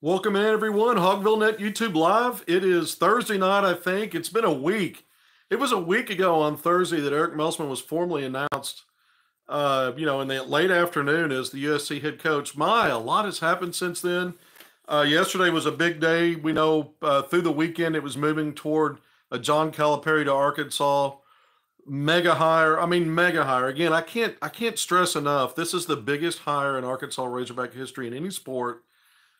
Welcome in, everyone. Hogville Net YouTube Live. It is Thursday night, I think. It's been a week. It was a week ago on Thursday that Eric Musselman was formally announced, uh, you know, in the late afternoon as the USC head coach. My, a lot has happened since then. Uh, yesterday was a big day. We know uh, through the weekend it was moving toward a John Calipari to Arkansas. Mega hire. I mean, mega hire. Again, I can't I can't stress enough. This is the biggest hire in Arkansas Razorback history in any sport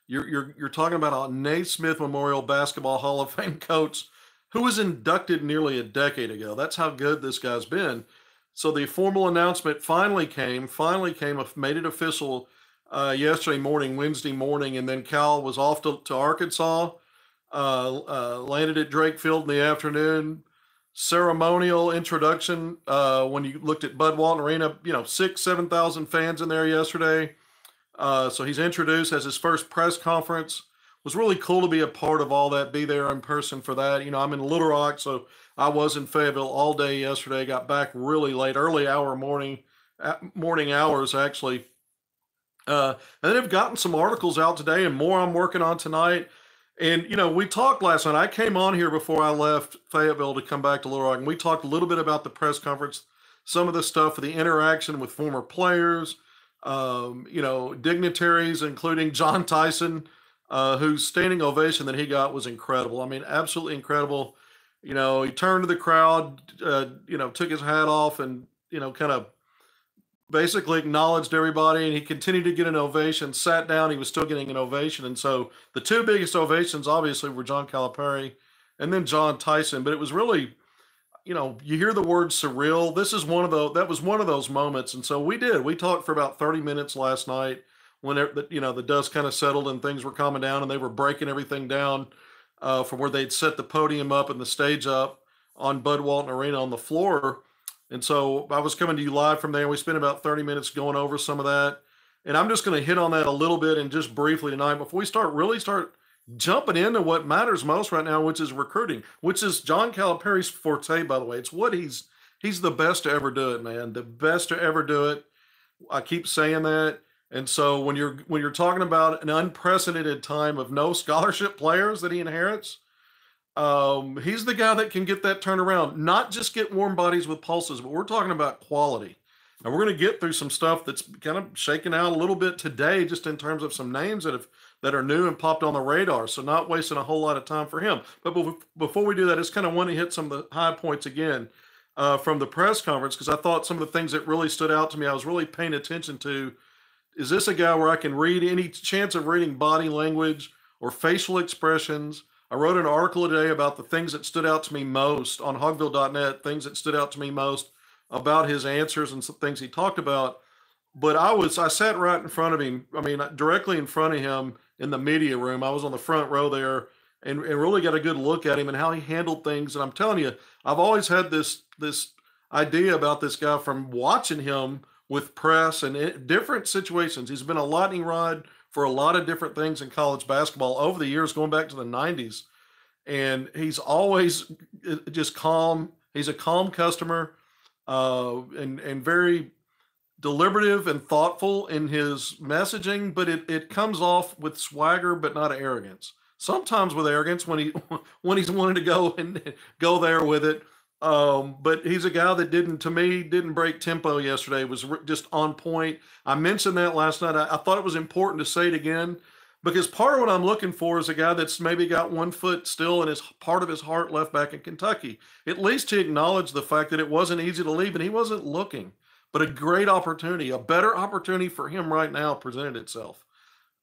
you're, you're, you're talking about a Naismith Memorial Basketball Hall of Fame coach who was inducted nearly a decade ago. That's how good this guy's been. So the formal announcement finally came, finally came, made it official uh, yesterday morning, Wednesday morning, and then Cal was off to, to Arkansas, uh, uh, landed at Drake Field in the afternoon. Ceremonial introduction uh, when you looked at Bud Walton Arena, you know, six, 7,000 fans in there yesterday. Uh, so he's introduced as his first press conference. It was really cool to be a part of all that, be there in person for that. You know, I'm in Little Rock, so I was in Fayetteville all day yesterday. Got back really late, early hour morning, morning hours actually. Uh, and then I've gotten some articles out today and more I'm working on tonight. And you know, we talked last night. I came on here before I left Fayetteville to come back to Little Rock, and we talked a little bit about the press conference, some of the stuff, the interaction with former players um, you know, dignitaries, including John Tyson, uh, whose standing ovation that he got was incredible. I mean, absolutely incredible. You know, he turned to the crowd, uh, you know, took his hat off and, you know, kind of basically acknowledged everybody and he continued to get an ovation, sat down, he was still getting an ovation. And so the two biggest ovations obviously were John Calipari and then John Tyson, but it was really you know, you hear the word surreal. This is one of the that was one of those moments, and so we did. We talked for about thirty minutes last night when it, you know the dust kind of settled and things were calming down, and they were breaking everything down uh, from where they'd set the podium up and the stage up on Bud Walton Arena on the floor. And so I was coming to you live from there. We spent about 30 minutes going over some of that. And I'm just going to hit on that a little bit and just briefly tonight before we start really start jumping into what matters most right now, which is recruiting, which is John Calipari's forte, by the way. It's what he's he's the best to ever do it, man. The best to ever do it. I keep saying that. And so when you're when you're talking about an unprecedented time of no scholarship players that he inherits, um, he's the guy that can get that turnaround. Not just get warm bodies with pulses, but we're talking about quality. And we're going to get through some stuff that's kind of shaken out a little bit today, just in terms of some names that have that are new and popped on the radar. So not wasting a whole lot of time for him. But before we do that, I just kind of want to hit some of the high points again uh, from the press conference because I thought some of the things that really stood out to me, I was really paying attention to. Is this a guy where I can read any chance of reading body language or facial expressions? I wrote an article today about the things that stood out to me most on hogville.net, things that stood out to me most about his answers and some things he talked about. But I was, I sat right in front of him. I mean, directly in front of him in the media room. I was on the front row there and, and really got a good look at him and how he handled things. And I'm telling you, I've always had this this idea about this guy from watching him with press and different situations. He's been a lightning rod for a lot of different things in college basketball over the years, going back to the 90s. And he's always uh, just calm. He's a calm customer uh, and, and very deliberative and thoughtful in his messaging, but it, it comes off with swagger, but not arrogance. Sometimes with arrogance when he when he's wanting to go and go there with it. Um, but he's a guy that didn't, to me, didn't break tempo yesterday. Was just on point. I mentioned that last night. I, I thought it was important to say it again because part of what I'm looking for is a guy that's maybe got one foot still and his part of his heart left back in Kentucky. At least he acknowledged the fact that it wasn't easy to leave and he wasn't looking but a great opportunity, a better opportunity for him right now presented itself.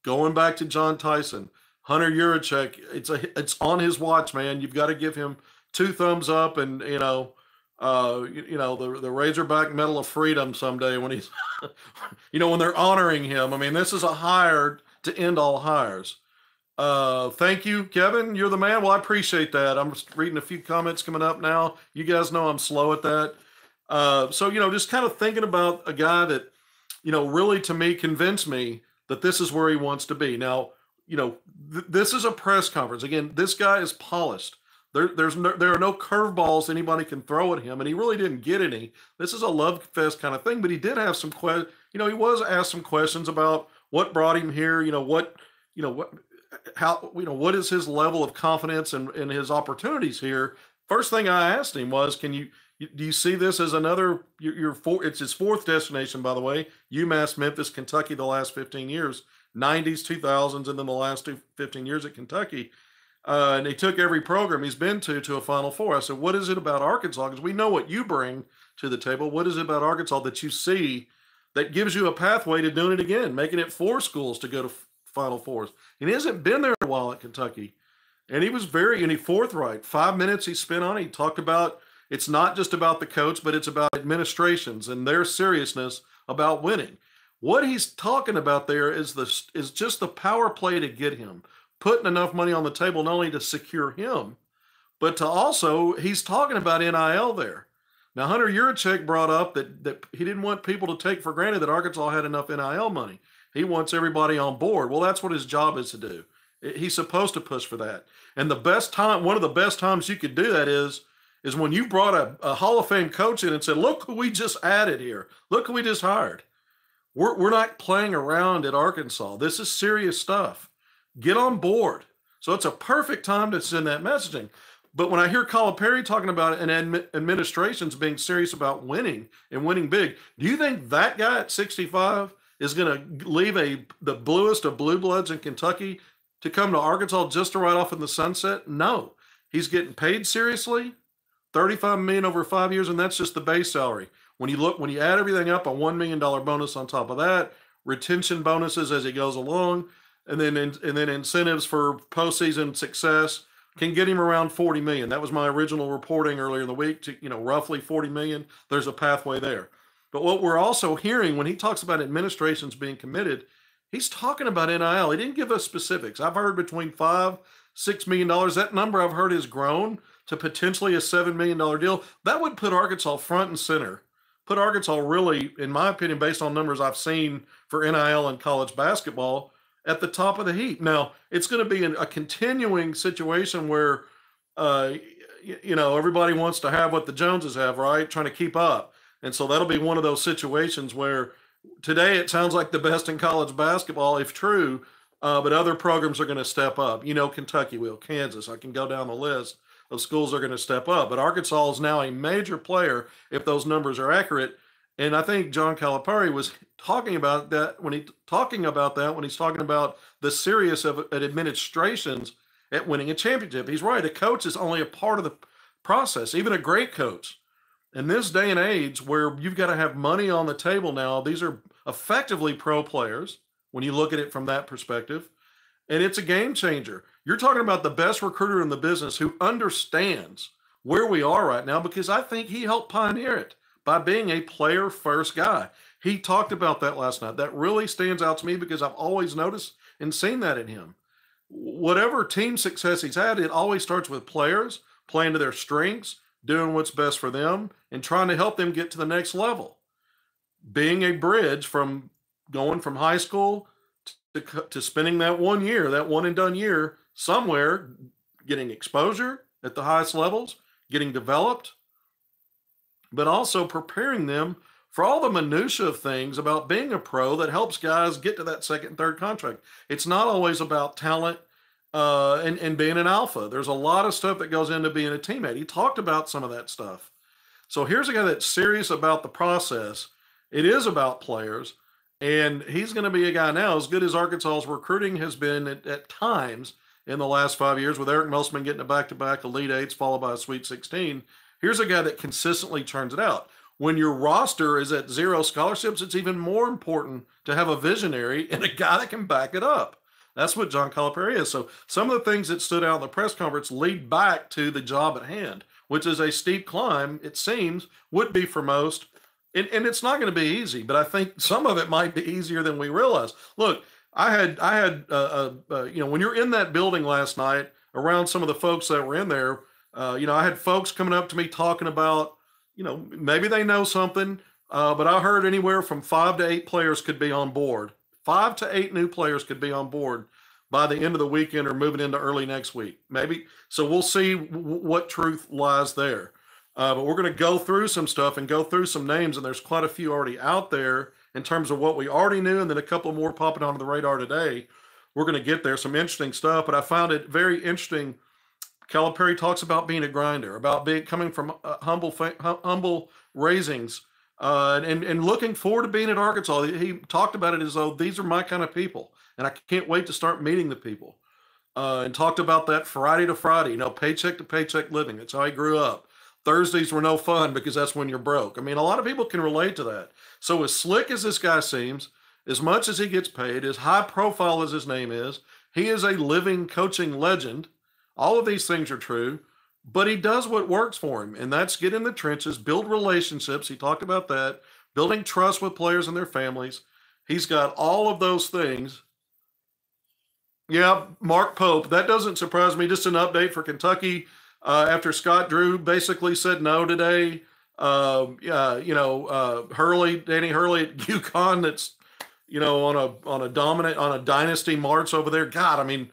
Going back to John Tyson, Hunter Yurachek, it's a it's on his watch, man. You've got to give him two thumbs up, and you know, uh, you, you know the the Razorback Medal of Freedom someday when he's, you know, when they're honoring him. I mean, this is a hire to end all hires. Uh, thank you, Kevin. You're the man. Well, I appreciate that. I'm reading a few comments coming up now. You guys know I'm slow at that. Uh, so you know, just kind of thinking about a guy that, you know, really to me convinced me that this is where he wants to be. Now, you know, th- this is a press conference. Again, this guy is polished. There, there's no, there are no curveballs anybody can throw at him, and he really didn't get any. This is a love fest kind of thing, but he did have some que- You know, he was asked some questions about what brought him here. You know, what, you know, what, how you know what is his level of confidence and, and his opportunities here. First thing I asked him was, "Can you do you see this as another your, your four? It's his fourth destination, by the way. UMass, Memphis, Kentucky, the last 15 years, 90s, 2000s, and then the last two, 15 years at Kentucky. Uh, and he took every program he's been to to a Final Four. I said, "What is it about Arkansas? Because we know what you bring to the table. What is it about Arkansas that you see that gives you a pathway to doing it again, making it four schools to go to Final Fours?" And he hasn't been there a while at Kentucky, and he was very and he forthright. Five minutes he spent on it. He talked about it's not just about the coach, but it's about administrations and their seriousness about winning. What he's talking about there is the is just the power play to get him putting enough money on the table not only to secure him, but to also he's talking about NIL there. Now Hunter Yurachek brought up that that he didn't want people to take for granted that Arkansas had enough NIL money. He wants everybody on board. Well, that's what his job is to do. He's supposed to push for that. And the best time, one of the best times you could do that is is when you brought a, a Hall of Fame coach in and said, "Look who we just added here. Look who we just hired." We're we're not playing around at Arkansas. This is serious stuff get on board. So it's a perfect time to send that messaging. But when I hear Calipari talking about an admi- administrations being serious about winning and winning big, do you think that guy at 65 is going to leave a the bluest of blue bloods in Kentucky to come to Arkansas just to ride off in the sunset? No, he's getting paid seriously, 35 million over five years, and that's just the base salary. When you look, when you add everything up, a one million dollar bonus on top of that, retention bonuses as he goes along and then and then incentives for postseason success can get him around 40 million. That was my original reporting earlier in the week to, you know, roughly 40 million. There's a pathway there. But what we're also hearing when he talks about administrations being committed, he's talking about NIL. He didn't give us specifics. I've heard between five, six million dollars. That number I've heard has grown to potentially a seven million dollar deal. That would put Arkansas front and center. Put Arkansas really, in my opinion, based on numbers I've seen for NIL and college basketball, at the top of the heap. Now, it's going to be a continuing situation where, uh, you know, everybody wants to have what the Joneses have, right? Trying to keep up. And so that'll be one of those situations where today it sounds like the best in college basketball, if true, uh, but other programs are going to step up. You know, Kentucky will, Kansas. I can go down the list of schools are going to step up. But Arkansas is now a major player if those numbers are accurate and I think John Calipari was talking about that when he talking about that when he's talking about the serious of at administrations at winning a championship. He's right. A coach is only a part of the process, even a great coach. In this day and age where you've got to have money on the table now, these are effectively pro players when you look at it from that perspective. And it's a game changer. You're talking about the best recruiter in the business who understands where we are right now because I think he helped pioneer it by being a player first guy. He talked about that last night. That really stands out to me because I've always noticed and seen that in him. Whatever team success he's had, it always starts with players playing to their strengths, doing what's best for them, and trying to help them get to the next level. Being a bridge from going from high school to, to spending that one year, that one and done year somewhere, getting exposure at the highest levels, getting developed, but also preparing them for all the minutia of things about being a pro that helps guys get to that second and third contract. It's not always about talent uh, and, and being an alpha. There's a lot of stuff that goes into being a teammate. He talked about some of that stuff. So here's a guy that's serious about the process. It is about players, and he's going to be a guy now, as good as Arkansas's recruiting has been at, at times in the last five years, with Eric Musselman getting a back to back Elite Eights followed by a Sweet 16. Here's a guy that consistently turns it out. When your roster is at zero scholarships, it's even more important to have a visionary and a guy that can back it up. That's what John Calipari is. So some of the things that stood out in the press conference lead back to the job at hand, which is a steep climb, it seems, would be for most. And, and it's not going to be easy, but I think some of it might be easier than we realize. Look, I had I had uh, uh, uh, you know when you're in that building last night around some of the folks that were in there, uh, you know, I had folks coming up to me talking about, you know, maybe they know something, uh, but I heard anywhere from five to eight players could be on board. Five to eight new players could be on board by the end of the weekend or moving into early next week. Maybe. So we'll see w- what truth lies there. Uh, but we're going to go through some stuff and go through some names, and there's quite a few already out there in terms of what we already knew, and then a couple more popping onto the radar today. we're going to get there. Some interesting stuff, but I found it very interesting. Calipari talks about being a grinder, about being coming from uh, humble humble raisings, uh, and and looking forward to being at Arkansas. He talked about it as though these are my kind of people, and I can't wait to start meeting the people. Uh, and talked about that Friday to Friday, you know, paycheck to paycheck living. That's how he grew up. Thursdays were no fun because that's when you're broke. I mean, a lot of people can relate to that. So as slick as this guy seems, as much as he gets paid, as high profile as his name is, he is a living coaching legend. All of these things are true, but he does what works for him, and that's get in the trenches, build relationships. He talked about that, building trust with players and their families. He's got all of those things. Yeah, Mark Pope. That doesn't surprise me. Just an update for Kentucky uh, after Scott Drew basically said no today. Yeah, you know, uh, Hurley, Danny Hurley at UConn. That's you know, on a on a dominant on a dynasty march over there. God, I mean,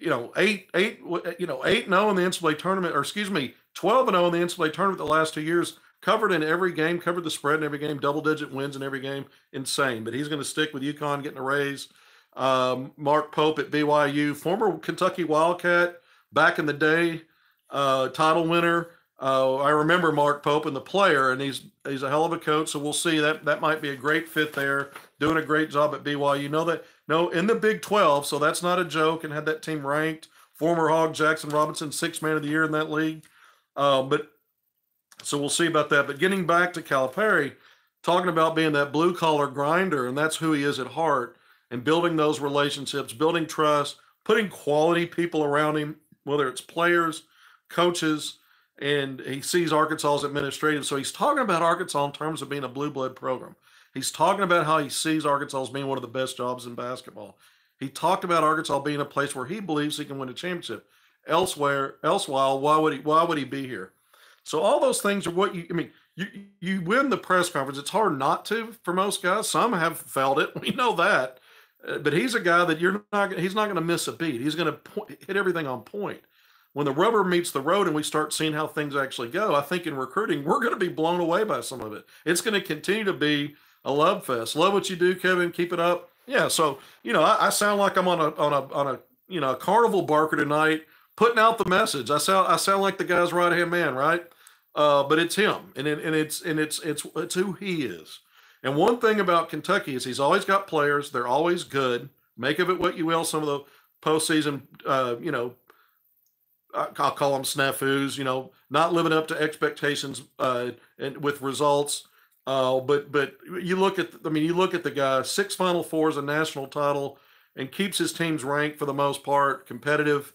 you know, eight eight you know eight zero oh in the NCAA tournament, or excuse me, twelve and zero in the NCAA tournament the last two years. Covered in every game, covered the spread in every game, double digit wins in every game. Insane. But he's going to stick with UConn, getting a raise. Um, Mark Pope at BYU, former Kentucky Wildcat back in the day, uh, title winner. Uh, I remember Mark Pope and the player, and he's he's a hell of a coach. So we'll see that that might be a great fit there. Doing a great job at BYU. You know that no in the Big Twelve, so that's not a joke. And had that team ranked. Former Hog Jaxson Robinson, six man of the year in that league. Uh, but so we'll see about that. But getting back to Calipari, talking about being that blue collar grinder, and that's who he is at heart, and building those relationships, building trust, putting quality people around him, whether it's players, coaches and he sees Arkansas as administrative. So he's talking about Arkansas in terms of being a blue blood program. He's talking about how he sees Arkansas as being one of the best jobs in basketball. He talked about Arkansas being a place where he believes he can win a championship. Elsewhere, elsewhere, why would he? Why would he be here? So all those things are what you. I mean, you you win the press conference. It's hard not to for most guys. Some have felt it. We know that. Uh, but he's a guy that you're not. He's not going to miss a beat. He's going to hit everything on point when the rubber meets the road and we start seeing how things actually go, I think in recruiting, we're going to be blown away by some of it. It's going to continue to be a love fest. Love what you do, Kevin. Keep it up. Yeah. So, you know, I, I sound like I'm on a, on a, on a, you know, a carnival barker tonight, putting out the message. I sound, I sound like the guy's right hand man, right? Uh, but it's him and it, and it's, and it's, it's, it's who he is. And one thing about Kentucky is he's always got players. They're always good. Make of it what you will. Some of the postseason, uh, you know, I'll call them snafus, you know, not living up to expectations uh, and with results. Uh, but but you look at, I mean, you look at the guy, six Final Fours, a national title, and keeps his teams ranked for the most part, competitive.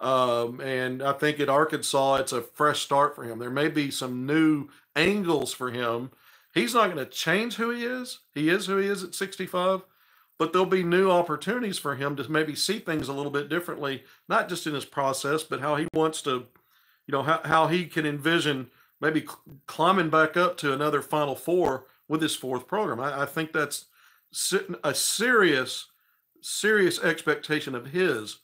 Um, and I think at Arkansas, it's a fresh start for him. There may be some new angles for him. He's not going to change who he is. He is who he is at 65 but there'll be new opportunities for him to maybe see things a little bit differently, not just in his process, but how he wants to, you know, how, how he can envision maybe climbing back up to another Final Four with his fourth program. I, I think that's a serious, serious expectation of his,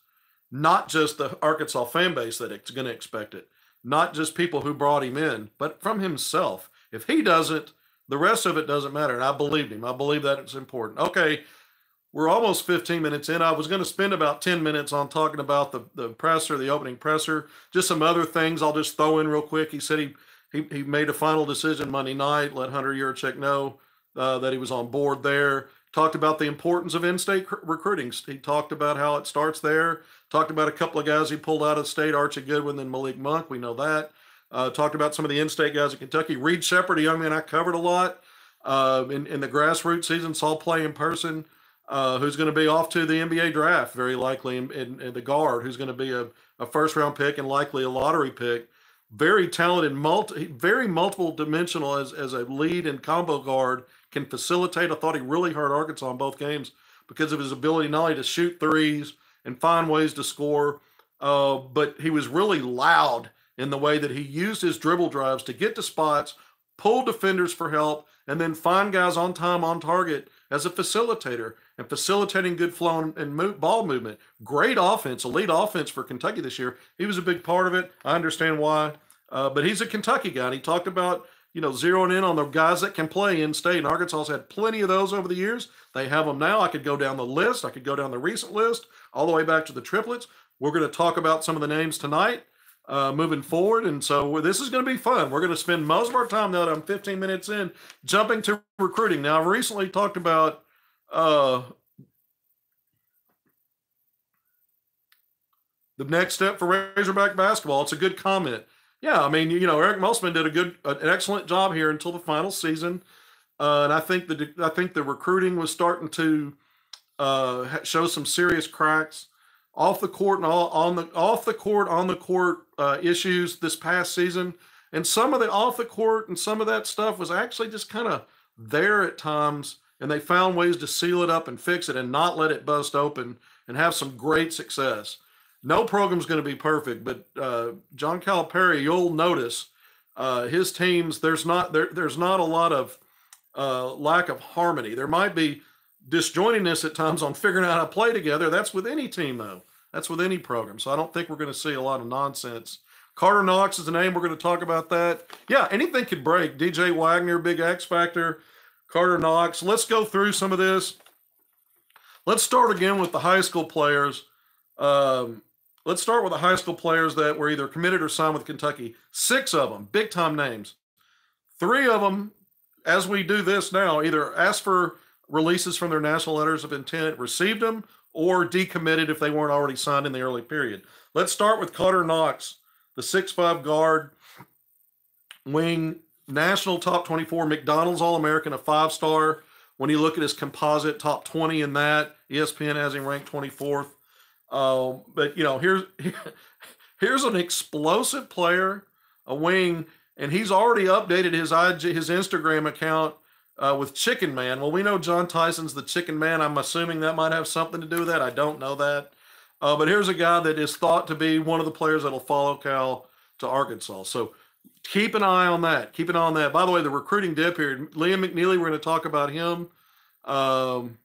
not just the Arkansas fan base that it's going to expect it, not just people who brought him in, but from himself. If he doesn't, the rest of it doesn't matter. And I believed him. I believe that it's important. Okay, we're almost 15 minutes in. I was going to spend about 10 minutes on talking about the, the presser, the opening presser, just some other things I'll just throw in real quick. He said he he, he made a final decision Monday night, let Hunter Yurachek know uh, that he was on board there. Talked about the importance of in-state recruiting. He talked about how it starts there. Talked about a couple of guys he pulled out of state, Archie Goodwin and Malik Monk. We know that. Uh, talked about some of the in-state guys in Kentucky. Reed Sheppard, a young man I covered a lot uh, in, in the grassroots season, saw play in person uh, who's going to be off to the NBA draft, very likely, in, in the guard, who's going to be a, a, first round pick and likely a lottery pick. Very talented, multi, very multiple dimensional as, as a lead and combo guard, can facilitate. I thought he really hurt Arkansas in both games because of his ability not only to shoot threes and find ways to score, uh, but he was really loud in the way that he used his dribble drives to get to spots, pull defenders for help, and then find guys on time, on target as a facilitator and facilitating good flow and, move, ball movement. Great offense, elite offense for Kentucky this year. He was a big part of it. I understand why, uh, but he's a Kentucky guy. And he talked about you know, zeroing in on the guys that can play in state. And Arkansas had plenty of those over the years. They have them now. I could go down the list. I could go down the recent list all the way back to the triplets. We're going to talk about some of the names tonight uh, moving forward. And so this is going to be fun. We're going to spend most of our time now that I'm 15 minutes in jumping to recruiting. Now, I've recently talked about uh, the next step for Razorback basketball. It's a good comment. Yeah, I mean, you know, Eric Musselman did a good, an excellent job here until the final season, uh, and I think the I think the recruiting was starting to uh, show some serious cracks off the court and all on the off the court on the court uh, issues this past season, and some of the off the court and some of that stuff was actually just kind of there at times, and they found ways to seal it up and fix it and not let it bust open and have some great success. No program's going to be perfect, but uh, John Calipari, you'll notice uh, his teams. There's not there. There's not a lot of uh, lack of harmony. There might be disjointiness at times on figuring out how to play together. That's with any team, though. That's with any program. So I don't think we're going to see a lot of nonsense. Karter Knox is the name. We're going to talk about that. Yeah, anything could break. DJ Wagner, big X factor. Karter Knox. Let's go through some of this. Let's start again with the high school players. Um, let's start with the high school players that were either committed or signed with Kentucky. Six of them, big time names. Three of them, as we do this now, either asked for releases from their national letters of intent, received them, or decommitted if they weren't already signed in the early period. Let's start with Karter Knox, the six-five guard, wing, national top 24, McDonald's All American, a five star. When you look at his composite top 20 in that, ESPN has him ranked 24th. Um, but, you know, here's, here's an explosive player, a wing, and he's already updated his IG, his Instagram account uh, with Chicken Man. Well, we know John Tyson's the Chicken Man. I'm assuming that might have something to do with that. I don't know that. Uh, but here's a guy that is thought to be one of the players that'll follow Cal to Arkansas. So keep an eye on that. Keep an eye on that. By the way, the recruiting dip here, Liam McNeely, we're going to talk about him. Um,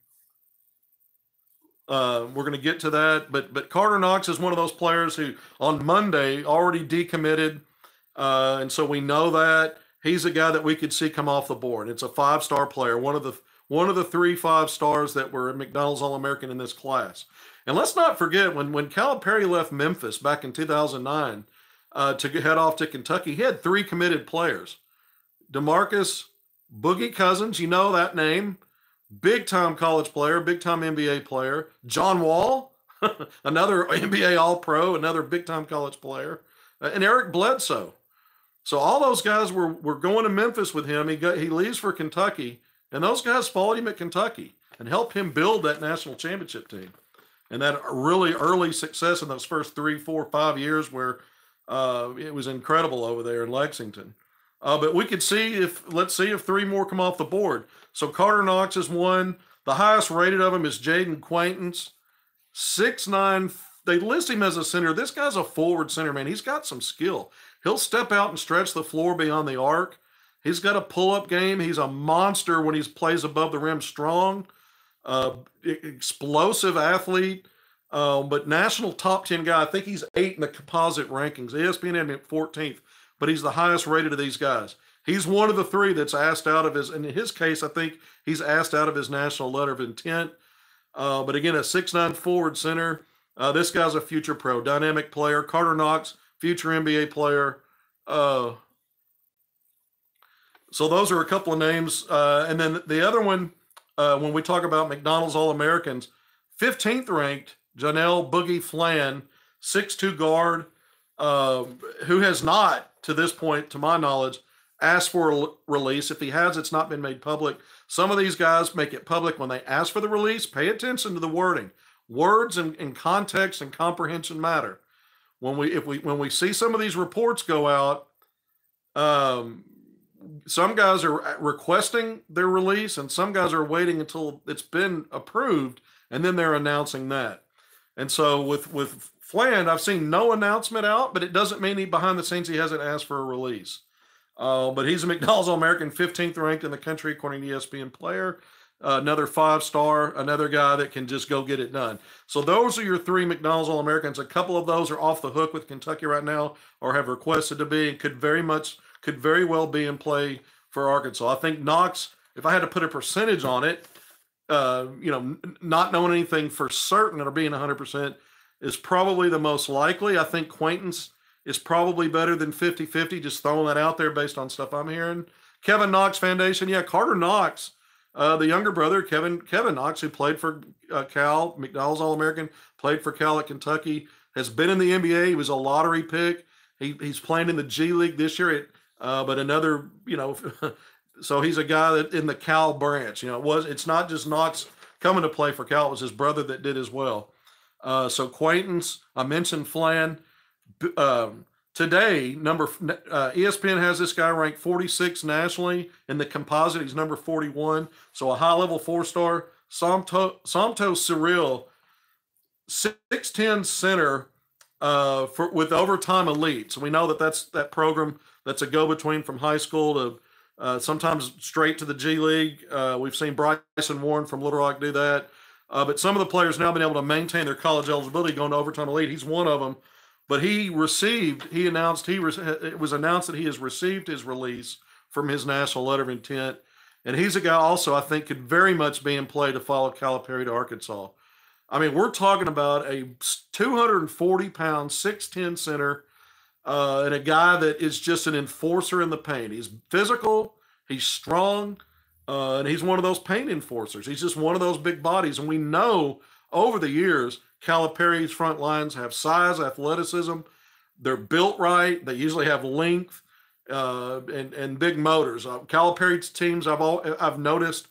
uh, we're going to get to that, but but Karter Knox is one of those players who on Monday already decommitted, uh, and so we know that he's a guy that we could see come off the board. It's a five star player, one of the one of the three five stars that were McDonald's All American in this class. And let's not forget when when Calipari left Memphis back in 2009 uh, to head off to Kentucky, he had three committed players: Demarcus Boogie Cousins, you know that name, big time college player, big time NBA player. John Wall, another NBA All Pro, another big time college player, uh, and Eric Bledsoe so all those guys were were going to Memphis with him. He got he leaves for Kentucky, and those guys followed him at Kentucky and helped him build that national championship team. And that really early success in those first three, four, five years where uh, it was incredible over there in Lexington. Uh, but we could see if let's see if three more come off the board. So Karter Knox is one. The highest rated of them is Jayden Quaintance, six nine. They list him as a center. This guy's a forward center man. He's got some skill. He'll step out and stretch the floor beyond the arc. He's got a pull up game. He's a monster when he plays above the rim, strong, uh, explosive athlete, um, but national top 10 guy. I think he's eight in the composite rankings. ESPN had him at 14th, but he's the highest rated of these guys. He's one of the three that's asked out of his, in his case, I think he's asked out of his national letter of intent. Uh, but again, a six-nine forward center. Uh, this guy's a future pro, dynamic player. Karter Knox future NBA player. Uh, so those are a couple of names. Uh, and then the other one, uh, when we talk about McDonald's All Americans, 15th ranked Janelle Boogie Fland, six-two guard, uh, who has not, to this point, to my knowledge, asked for a release. If he has, it's not been made public. Some of these guys make it public when they ask for the release. Pay attention to the wording. Words and, and context and comprehension matter when we if we when we see some of these reports go out, um, some guys are requesting their release, and some guys are waiting until it's been approved, and then they're announcing that. And so with with Fland, I've seen no announcement out, but it doesn't mean he behind the scenes he hasn't asked for a release. Uh, but he's a McDonald's All American, 15th ranked in the country according to ESPN player another five star, another guy that can just go get it done. So those are your three McDonald's All Americans. A couple of those are off the hook with Kentucky right now or have requested to be and could very much could very well be in play for Arkansas. I think Knox, if I had to put a percentage on it, uh, you know, not knowing anything for certain or being 100% is probably the most likely. I think Quaintance is probably better than 50 50, just throwing that out there based on stuff I'm hearing. Kevin Knox Foundation, yeah, Karter Knox, uh, the younger brother, Kevin Kevin Knox, who played for uh, Cal, McDonald's All American, played for Cal at Kentucky, has been in the NBA. He was a lottery pick. He, he's playing in the G League this year, at, uh, but another, you know, so he's a guy that in the Cal branch. You know, it was it's not just Knox coming to play for Cal; it was his brother that did as well. Uh, so Quaintance, I mentioned Fland. Um, today, number uh, ESPN has this guy ranked 46 nationally in the composite. He's number 41, so a high level four star. Somto Somto Cyril, 6'10 center uh, for with overtime elite. So we know that that's that program that's a go between from high school to uh, sometimes straight to the G League. Uh, we've seen Bryson Warren from Little Rock do that. Uh, but some of the players now been able to maintain their college eligibility going to overtime elite. He's one of them. But he received, he announced, he re- it was announced that he has received his release from his national letter of intent. And he's a guy also I think could very much be in play to follow Calipari to Arkansas. I mean, we're talking about a 240 pound, 6'10 center, uh, and a guy that is just an enforcer in the paint. He's physical, he's strong, uh, and he's one of those paint enforcers. He's just one of those big bodies. And we know over the years, Calipari's front lines have size, athleticism. They're built right. They usually have length uh, and and big motors. Uh, Calipari's teams I've all, I've noticed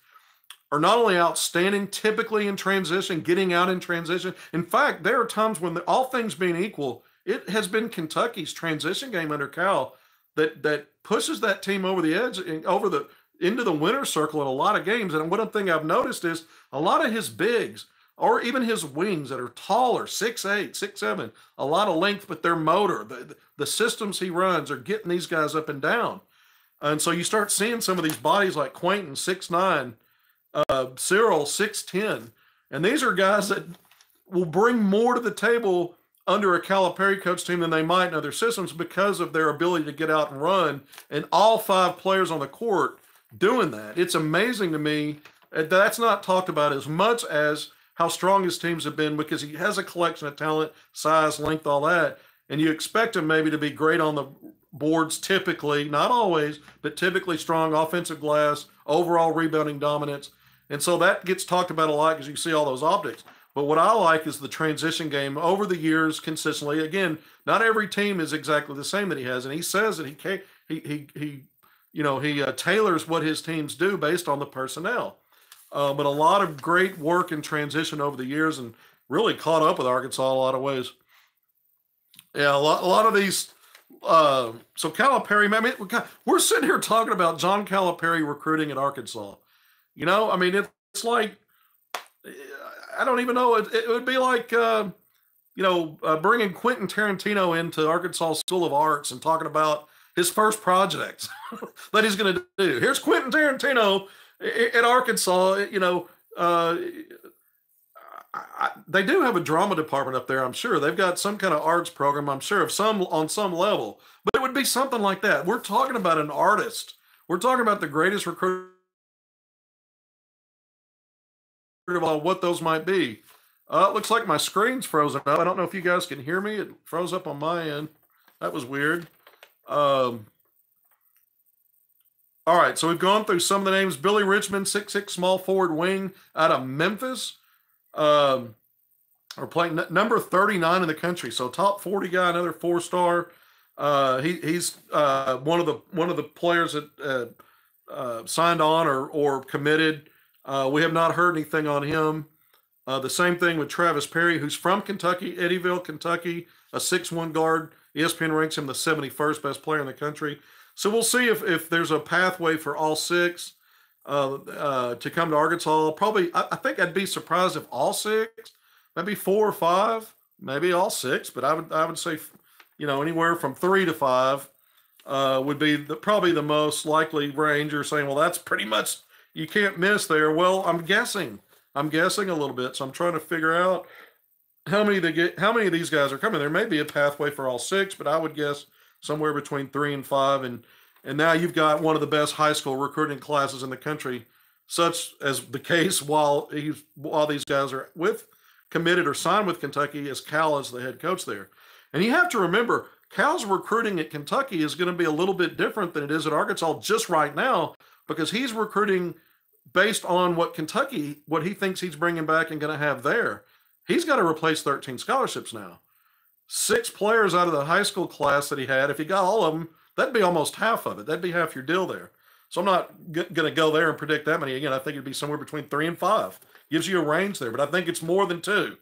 are not only outstanding typically in transition, getting out in transition. In fact, there are times when all things being equal, it has been Kentucky's transition game under Cal that that pushes that team over the edge and over the into the winner's circle in a lot of games. And one thing I've noticed is a lot of his bigs or even his wings that are taller, six eight, six seven, a lot of length, but their motor, the, the systems he runs are getting these guys up and down. And so you start seeing some of these bodies like Quainton, six nine, uh, Cyril, six ten, and these are guys that will bring more to the table under a Calipari coach team than they might in other systems because of their ability to get out and run, and all five players on the court doing that. It's amazing to me. That's not talked about as much as how strong his teams have been because he has a collection of talent, size, length, all that. And you expect him maybe to be great on the boards typically, not always, but typically strong offensive glass, overall rebounding dominance. And so that gets talked about a lot because you see all those optics. But what I like is the transition game over the years consistently. Again, not every team is exactly the same that he has, and he says that he can he he he, you know, he uh, tailors what his teams do based on the personnel. Uh, but a lot of great work in transition over the years and really caught up with Arkansas a lot of ways. Yeah, a lot, a lot of these. Uh, so Calipari, I mean, we're sitting here talking about John Calipari recruiting at Arkansas. You know, I mean, it's like I don't even know. It, it would be like, uh, you know, uh, bringing Quentin Tarantino into Arkansas School of Arts and talking about his first projects that he's going to do. Here's Quentin Tarantino at Arkansas, you know, uh, I, they do have a drama department up there. I'm sure they've got some kind of arts program. I'm sure of some on some level, but it would be something like that. We're talking about an artist. We're talking about the greatest recruiter of all. What those might be. Uh, it looks like my screen's frozen up. I don't know if you guys can hear me. It froze up on my end. That was weird. Um, all right, so we've gone through some of the names. Billy Richmond, six six small forward wing out of Memphis. Um, are playing n- number 39 in the country. So top 40 guy, another four star. Uh, he, he's uh, one of the one of the players that uh, uh signed on or or committed. Uh, we have not heard anything on him. Uh, the same thing with Travis Perry, who's from Kentucky, Eddyville, Kentucky, a six-one guard. ESPN ranks him the 71st best player in the country. So we'll see if, if there's a pathway for all six uh, uh, to come to Arkansas. Probably, I, I, think I'd be surprised if all six, maybe four or five, maybe all six. But I would I would say, you know, anywhere from three to five uh, would be the, probably the most likely range. You're saying, well, that's pretty much you can't miss there. Well, I'm guessing. I'm guessing a little bit, so I'm trying to figure out how many they get. How many of these guys are coming? There may be a pathway for all six, but I would guess somewhere between three and five. And and now you've got one of the best high school recruiting classes in the country, such as the case while he's while these guys are with committed or signed with Kentucky as Cal is the head coach there. And you have to remember, Cal's recruiting at Kentucky is going to be a little bit different than it is at Arkansas just right now because he's recruiting based on what Kentucky, what he thinks he's bringing back and going to have there. He's got to replace 13 scholarships now. Six players out of the high school class that he had, if he got all of them, that'd be almost half of it. That'd be half your deal there. So I'm not g- going to go there and predict that many. Again, I think it'd be somewhere between three and five. Gives you a range there, but I think it's more than two.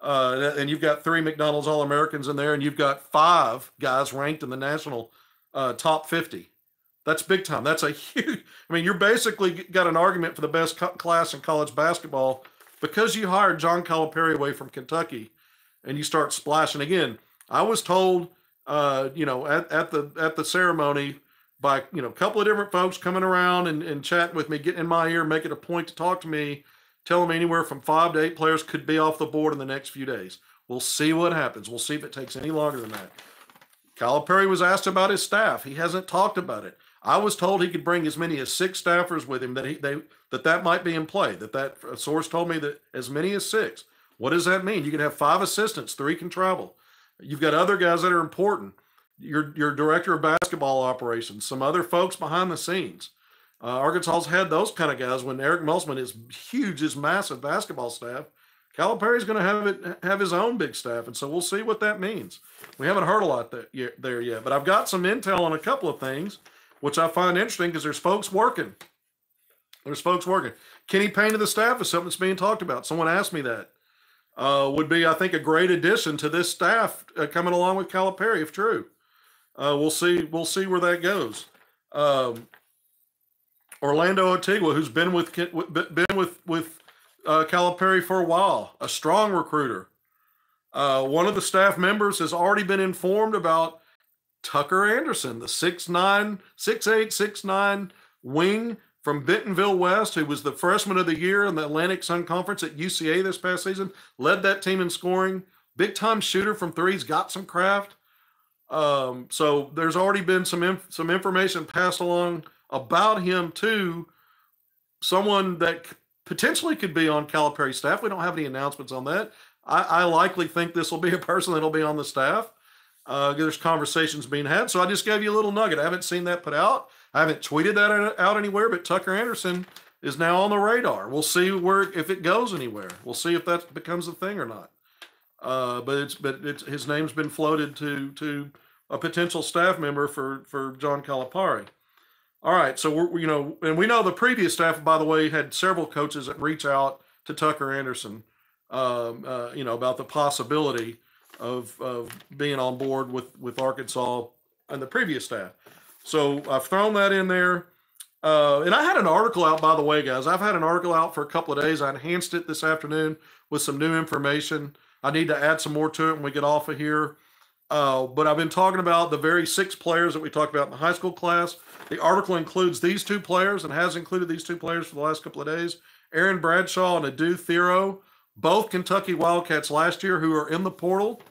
Uh, and you've got three McDonald's All Americans in there, and you've got five guys ranked in the national uh, top 50. That's big time. That's a huge. I mean, you're basically got an argument for the best co- class in college basketball because you hired John Calipari away from Kentucky, and you start splashing again. I was told, uh, you know, at, at the at the ceremony by you know a couple of different folks coming around and, and chatting with me, getting in my ear, making a point to talk to me, telling me anywhere from five to eight players could be off the board in the next few days. We'll see what happens. We'll see if it takes any longer than that. Calipari was asked about his staff. He hasn't talked about it. I was told he could bring as many as six staffers with him. That he they that that might be in play. That that a source told me that as many as six. What does that mean? You can have five assistants. Three can travel. You've got other guys that are important. Your your director of basketball operations. Some other folks behind the scenes. Uh, Arkansas's had those kind of guys. When Eric Musselman is huge, his massive basketball staff. Calipari's going to have it have his own big staff, and so we'll see what that means. We haven't heard a lot there, there yet, but I've got some intel on a couple of things which I find interesting because there's folks working. There's folks working. Kenny Payne to the staff is something that's being talked about. Someone asked me that. Uh, would be, I think, a great addition to this staff uh, coming along with Calipari, if true. Uh, we'll see. We'll see where that goes. Um, Orlando Antigua, who's been with been with with uh, Calipari for a while, a strong recruiter. Uh, one of the staff members has already been informed about Tucker Anderson, the 6'9, 6'8, 6'9 wing from Bentonville West, who was the freshman of the year in the Atlantic Sun Conference at UCA this past season, led that team in scoring. Big time shooter from threes, got some craft. Um, so there's already been some inf- some information passed along about him to someone that potentially could be on Calipari staff. We don't have any announcements on that. I, I likely think this will be a person that'll be on the staff. Uh, there's conversations being had. So I just gave you a little nugget. I haven't seen that put out. I haven't tweeted that out anywhere, but Tucker Anderson is now on the radar. We'll see where if it goes anywhere. We'll see if that becomes a thing or not. Uh, but it's but it's his name's been floated to to a potential staff member for for John Calipari. All right, so we're you know, and we know the previous staff, by the way, had several coaches that reach out to Tucker Anderson, um, uh, you know, about the possibility of, of being on board with, with Arkansas and the previous staff. So I've thrown that in there. Uh, and I had an article out, by the way, guys. I've had an article out for a couple of days. I enhanced it this afternoon with some new information. I need to add some more to it when we get off of here. Uh, but I've been talking about the very six players that we talked about in the high school class. The article includes these two players and has included these two players for the last couple of days Aaron Bradshaw and Adou Thiero, both Kentucky Wildcats last year, who are in the portal.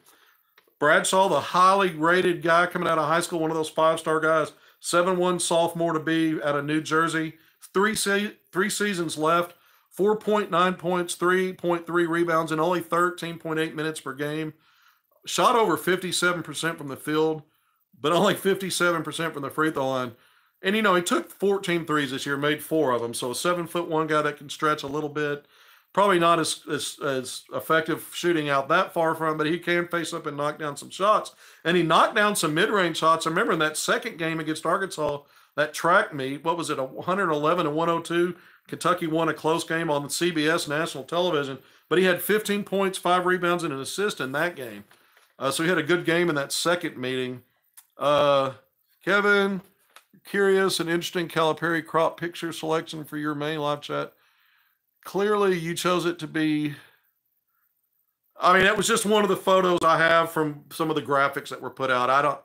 Bradshaw, the highly rated guy coming out of high school, one of those five star guys, 7 1 sophomore to be out of New Jersey. Three, se- three seasons left, 4.9 points, 3.3 rebounds, and only 13.8 minutes per game. Shot over 57% from the field, but only 57% from the free throw line. And, you know, he took 14 threes this year, made four of them. So a seven foot one guy that can stretch a little bit probably not as, as, as effective shooting out that far from, but he can face up and knock down some shots. And he knocked down some mid range shots. I remember in that second game against Arkansas, that track meet, what was it, 111 and 102? Kentucky won a close game on the CBS national television, but he had 15 points, five rebounds, and an assist in that game. Uh, so he had a good game in that second meeting. Uh, Kevin, curious and interesting Calipari crop picture selection for your main live chat clearly you chose it to be I mean, it was just one of the photos I have from some of the graphics that were put out. I don't,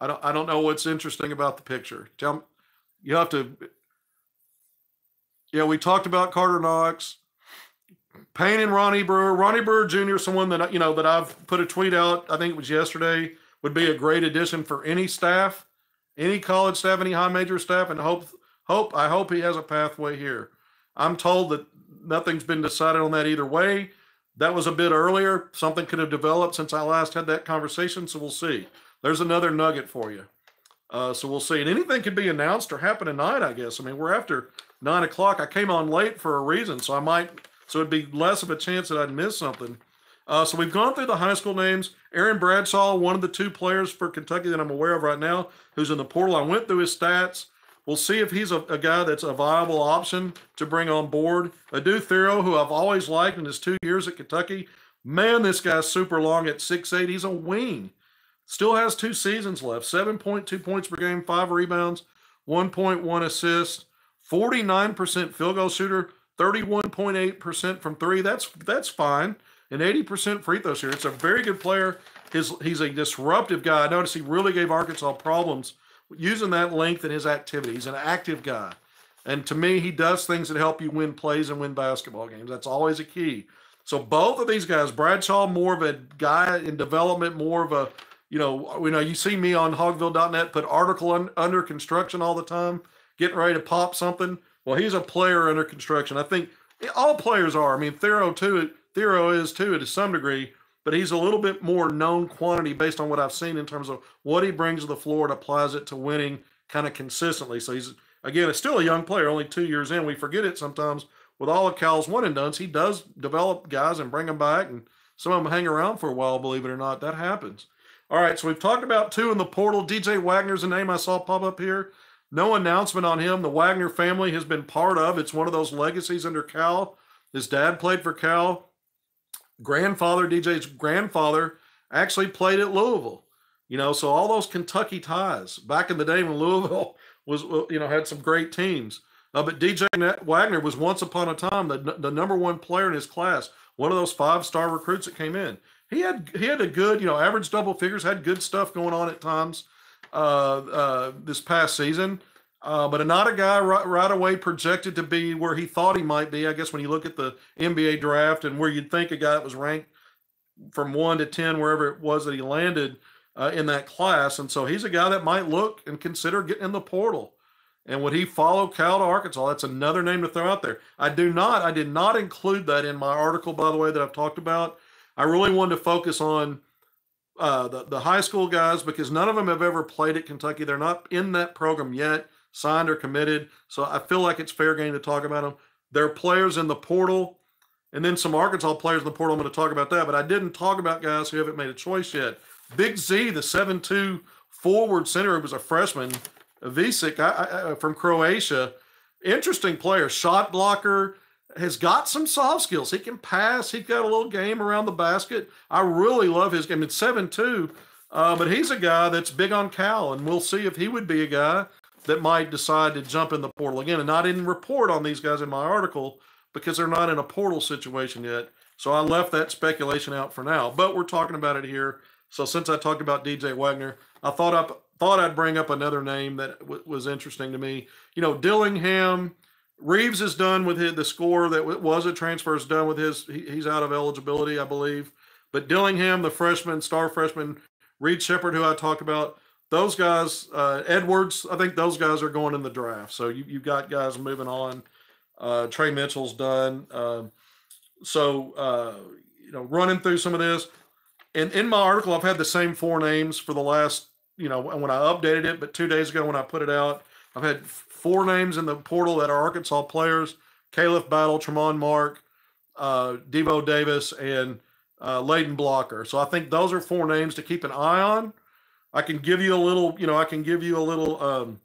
I don't, I don't know what's interesting about the picture. Tell me, you have to. Yeah, we talked about Karter Knox, Payne, and Ronnie Brewer. Ronnie Brewer Jr. someone that you know that I've put a tweet out. I think it was yesterday. Would be a great addition for any staff. any college staff, any high major staff, and hope hope I hope he has a pathway here. I'm told that nothing's been decided on that either way. That was a bit earlier. Something could have developed since I last had that conversation, so we'll see. There's another nugget for you. Uh, so we'll see. And anything could be announced or happen tonight, I guess. I mean, we're after nine o'clock. I came on late for a reason, so I might, so it'd be less of a chance that I'd miss something. Uh, so we've gone through the high school names. Aaron Bradshaw, one of the two players for Kentucky that I'm aware of right now, who's in the portal. I went through his stats. We'll see if he's a, a guy that's a viable option to bring on board. Adou Thiero, who I've always liked in his two years at Kentucky. Man, this guy's super long at six eight. He's a wing. Still has two seasons left. 7.2 points per game, five rebounds, 1.1 assists, 49% field goal shooter, 31.8% from three. That's that's fine. And 80% free throw shooter. It's a very good player. His he's a disruptive guy. I noticed he really gave Arkansas problems using that length in his activity. He's an active guy. And to me, he does things that help you win plays and win basketball games. That's always a key. So both of these guys, Bradshaw, more of a guy in development, more of a, you know, you know, you see me on hogville.net put article un, under construction all the time, getting ready to pop something. Well, he's a player under construction. I think all players are. I mean, Thiero too. Thiero is too to some degree but he's a little bit more known quantity based on what I've seen in terms of what he brings to the floor and applies it to winning kind of consistently. So he's again, still a young player, only two years in. We forget it sometimes with all of Cal's one and duns. He does develop guys and bring them back, and some of them hang around for a while. Believe it or not, that happens. All right, so we've talked about two in the portal. DJ Wagner's a name I saw pop up here. No announcement on him. The Wagner family has been part of. It's one of those legacies under Cal. His dad played for Cal grandfather, DJ's grandfather, actually played at Louisville. You know, so all those Kentucky ties back in the day when Louisville was, you know, had some great teams. Uh, but DJ Wagner was once upon a time the, the number one player in his class, one of those five star recruits that came in. He had he had a good, you know, average double figures, had good stuff going on at times uh, uh, this past season. Uh, but not a guy right, right, away projected to be where he thought he might be. I guess when you look at the NBA draft and where you'd think a guy that was ranked from one to 10, wherever it was that he landed uh, in that class. And so he's a guy that might look and consider getting in the portal. And would he follow Cal to Arkansas? That's another name to throw out there. I do not, I did not include that in my article, by the way, that I've talked about. I really wanted to focus on uh, the, the high school guys because none of them have ever played at Kentucky. They're not in that program yet signed or committed. So I feel like it's fair game to talk about them. There are players in the portal, and then some Arkansas players in the portal. I'm going to talk about that, but I didn't talk about guys who haven't made a choice yet. Big Z, the seven-two forward center, who was a freshman, Visic I, I, from Croatia. Interesting player, shot blocker, has got some soft skills. He can pass. He's got a little game around the basket. I really love his game. It's seven-two, uh, but he's a guy that's big on Cal, and we'll see if he would be a guy that might decide to jump in the portal again. And I didn't report on these guys in my article because they're not in a portal situation yet. So I left that speculation out for now. But we're talking about it here. So since I talked about DJ Wagner, I thought I thought I'd bring up another name that w- was interesting to me. You know, Dillingham. Reeves is done with his, the score that was a transfer is done with his. He, he's out of eligibility, I believe. But Dillingham, the freshman, star freshman, Reed Sheppard, who I talked about, those guys, uh, Edwards, I think those guys are going in the draft. So you, you've got guys moving on. Uh, Tre Mitchell's done. Uh, so, uh, you know, running through some of this. And in my article, I've had the same four names for the last, you know, when I updated it, but two days ago when I put it out, I've had four names in the portal that are Arkansas players Khalif Battle, Tramon Mark, uh, Devo Davis, and uh, Layden Blocker. So I think those are four names to keep an eye on. I can give you a little, you know, I can give you a little um,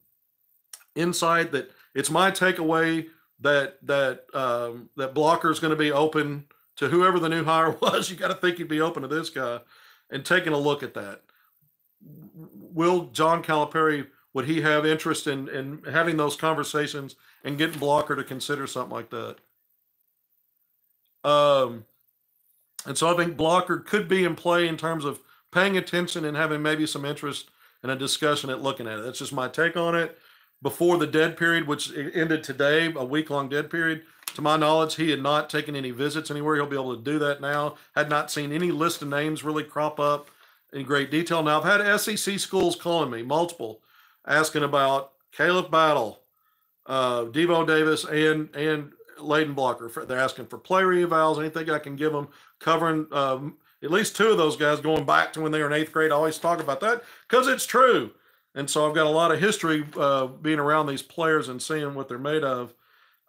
insight that it's my takeaway that that um, that blocker is going to be open to whoever the new hire was. You got to think he'd be open to this guy and taking a look at that. Will John Calipari would he have interest in in having those conversations and getting blocker to consider something like that? Um, and so I think blocker could be in play in terms of paying attention and having maybe some interest in a discussion at looking at it. That's just my take on it. Before the dead period, which ended today, a week long dead period, to my knowledge, he had not taken any visits anywhere. He'll be able to do that now. Had not seen any list of names really crop up in great detail. Now, I've had SEC schools calling me, multiple, asking about Caleb Battle, uh, Devo Davis, and and Layden Blocker. They're asking for play reevals, anything I can give them, covering um, at least two of those guys going back to when they were in eighth grade. I always talk about that because it's true. And so I've got a lot of history uh, being around these players and seeing what they're made of.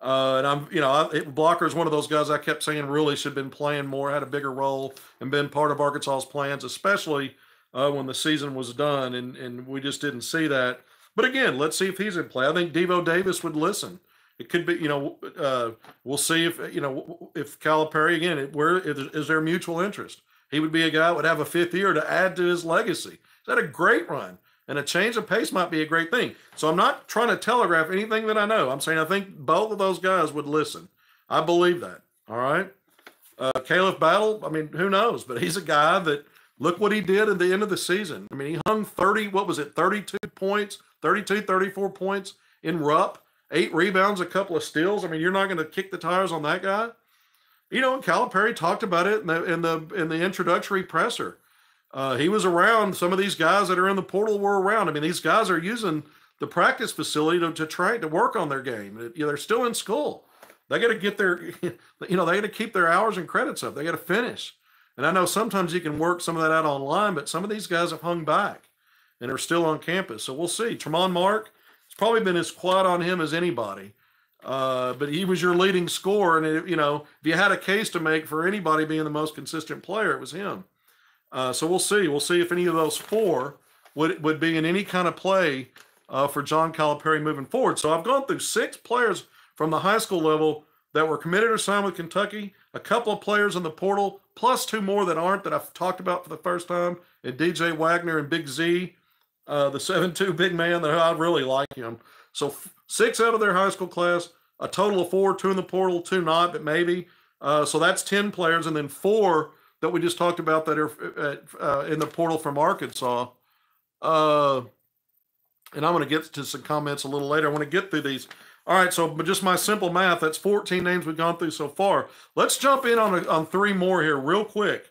Uh, and I'm, you know, I, Blocker is one of those guys I kept saying really should have been playing more, had a bigger role, and been part of Arkansas's plans, especially uh, when the season was done. And, and we just didn't see that. But again, let's see if he's in play. I think Devo Davis would listen. It could be, you know, uh, we'll see if, you know, if Calipari, again, where is, is there mutual interest? He would be a guy that would have a fifth year to add to his legacy. He's had a great run, and a change of pace might be a great thing. So I'm not trying to telegraph anything that I know. I'm saying I think both of those guys would listen. I believe that. All right. Uh, Caleb Battle, I mean, who knows? But he's a guy that look what he did at the end of the season. I mean, he hung 30, what was it, 32 points, 32, 34 points in Rupp, eight rebounds, a couple of steals. I mean, you're not going to kick the tires on that guy you know, Calipari talked about it in the in the in the introductory presser. Uh, he was around. Some of these guys that are in the portal were around. I mean, these guys are using the practice facility to, to try to work on their game. You know, they're still in school. They got to get their, you know, they got to keep their hours and credits up. They got to finish. And I know sometimes you can work some of that out online, but some of these guys have hung back and are still on campus. So we'll see. Tramon Mark, it's probably been as quiet on him as anybody. Uh, but he was your leading scorer, and it, you know if you had a case to make for anybody being the most consistent player, it was him. Uh, so we'll see. We'll see if any of those four would would be in any kind of play uh, for John Calipari moving forward. So I've gone through six players from the high school level that were committed or signed with Kentucky, a couple of players in the portal, plus two more that aren't that I've talked about for the first time, and DJ Wagner and Big Z, uh, the seven-two big man that I really like him. So six out of their high school class, a total of four, two in the portal, two not, but maybe. Uh, so that's 10 players, and then four that we just talked about that are uh, uh in the portal from Arkansas. Uh, and I'm going to get to some comments a little later. I want to get through these. All right, so just my simple math, that's 14 names we've gone through so far. Let's jump in on, a, on three more here, real quick.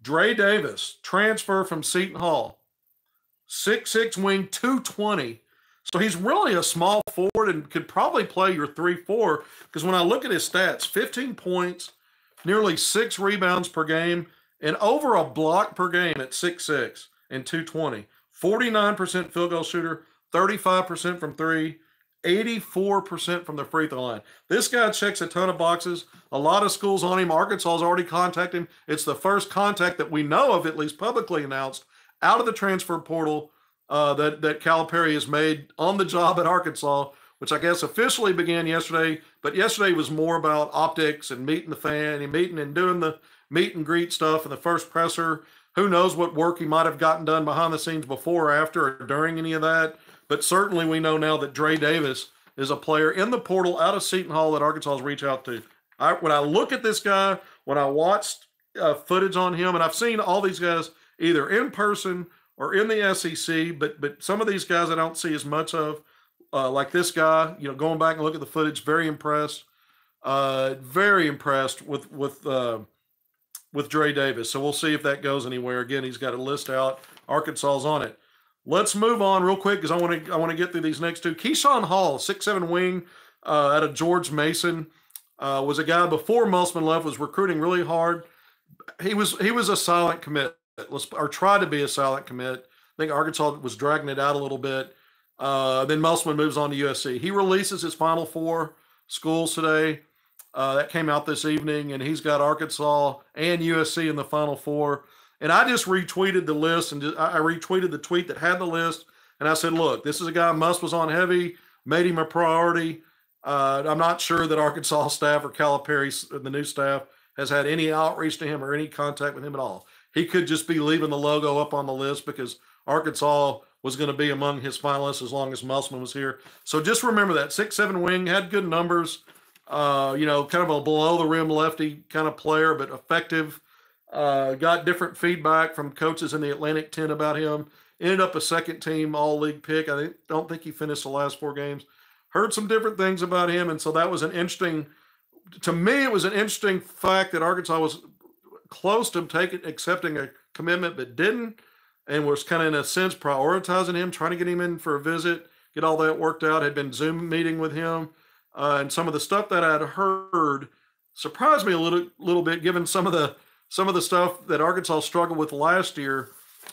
Dre Davis, transfer from Seton Hall, six six wing, 220 so he's really a small forward and could probably play your 3 4. Because when I look at his stats 15 points, nearly six rebounds per game, and over a block per game at six six and 220. 49% field goal shooter, 35% from three, 84% from the free throw line. This guy checks a ton of boxes. A lot of schools on him. Arkansas has already contacted him. It's the first contact that we know of, at least publicly announced, out of the transfer portal uh, that that Calipari has made on the job at Arkansas, which I guess officially began yesterday. But yesterday was more about optics and meeting the fan and meeting and doing the meet and greet stuff and the first presser. Who knows what work he might have gotten done behind the scenes before or after or during any of that. But certainly we know now that Dre Davis is a player in the portal out of Seton Hall that Arkansas has reached out to. I, when I look at this guy, when I watched uh, footage on him, and I've seen all these guys either in person or in the SEC, but but some of these guys I don't see as much of, uh, like this guy. You know, going back and look at the footage, very impressed, uh, very impressed with with uh, with Dre Davis. So we'll see if that goes anywhere. Again, he's got a list out. Arkansas's on it. Let's move on real quick because I want to I want to get through these next two. Keyshawn Hall, six seven wing, uh, out of George Mason, uh, was a guy before Musselman left was recruiting really hard. He was he was a silent commit let's or try to be a silent commit. I think Arkansas was dragging it out a little bit. Uh, then Musselman moves on to USC. He releases his Final Four schools today. Uh, that came out this evening, and he's got Arkansas and USC in the Final Four. And I just retweeted the list, and I retweeted the tweet that had the list, and I said, "Look, this is a guy Muss was on heavy, made him a priority. Uh, I'm not sure that Arkansas staff or Calipari, the new staff, has had any outreach to him or any contact with him at all he could just be leaving the logo up on the list because Arkansas was going to be among his finalists as long as Musselman was here. So just remember that six seven wing had good numbers. Uh, you know, kind of a below the rim lefty kind of player, but effective. Uh, got different feedback from coaches in the Atlantic 10 about him. Ended up a second team all league pick. I don't think he finished the last four games. Heard some different things about him. And so that was an interesting, to me, it was an interesting fact that Arkansas was close to taking accepting a commitment but didn't. and was kind of in a sense prioritizing him, trying to get him in for a visit, get all that worked out. Had been Zoom meeting with him, uh, and some of the stuff that I'd heard surprised me a little little bit, given some of the some of the stuff that Arkansas struggled with last year.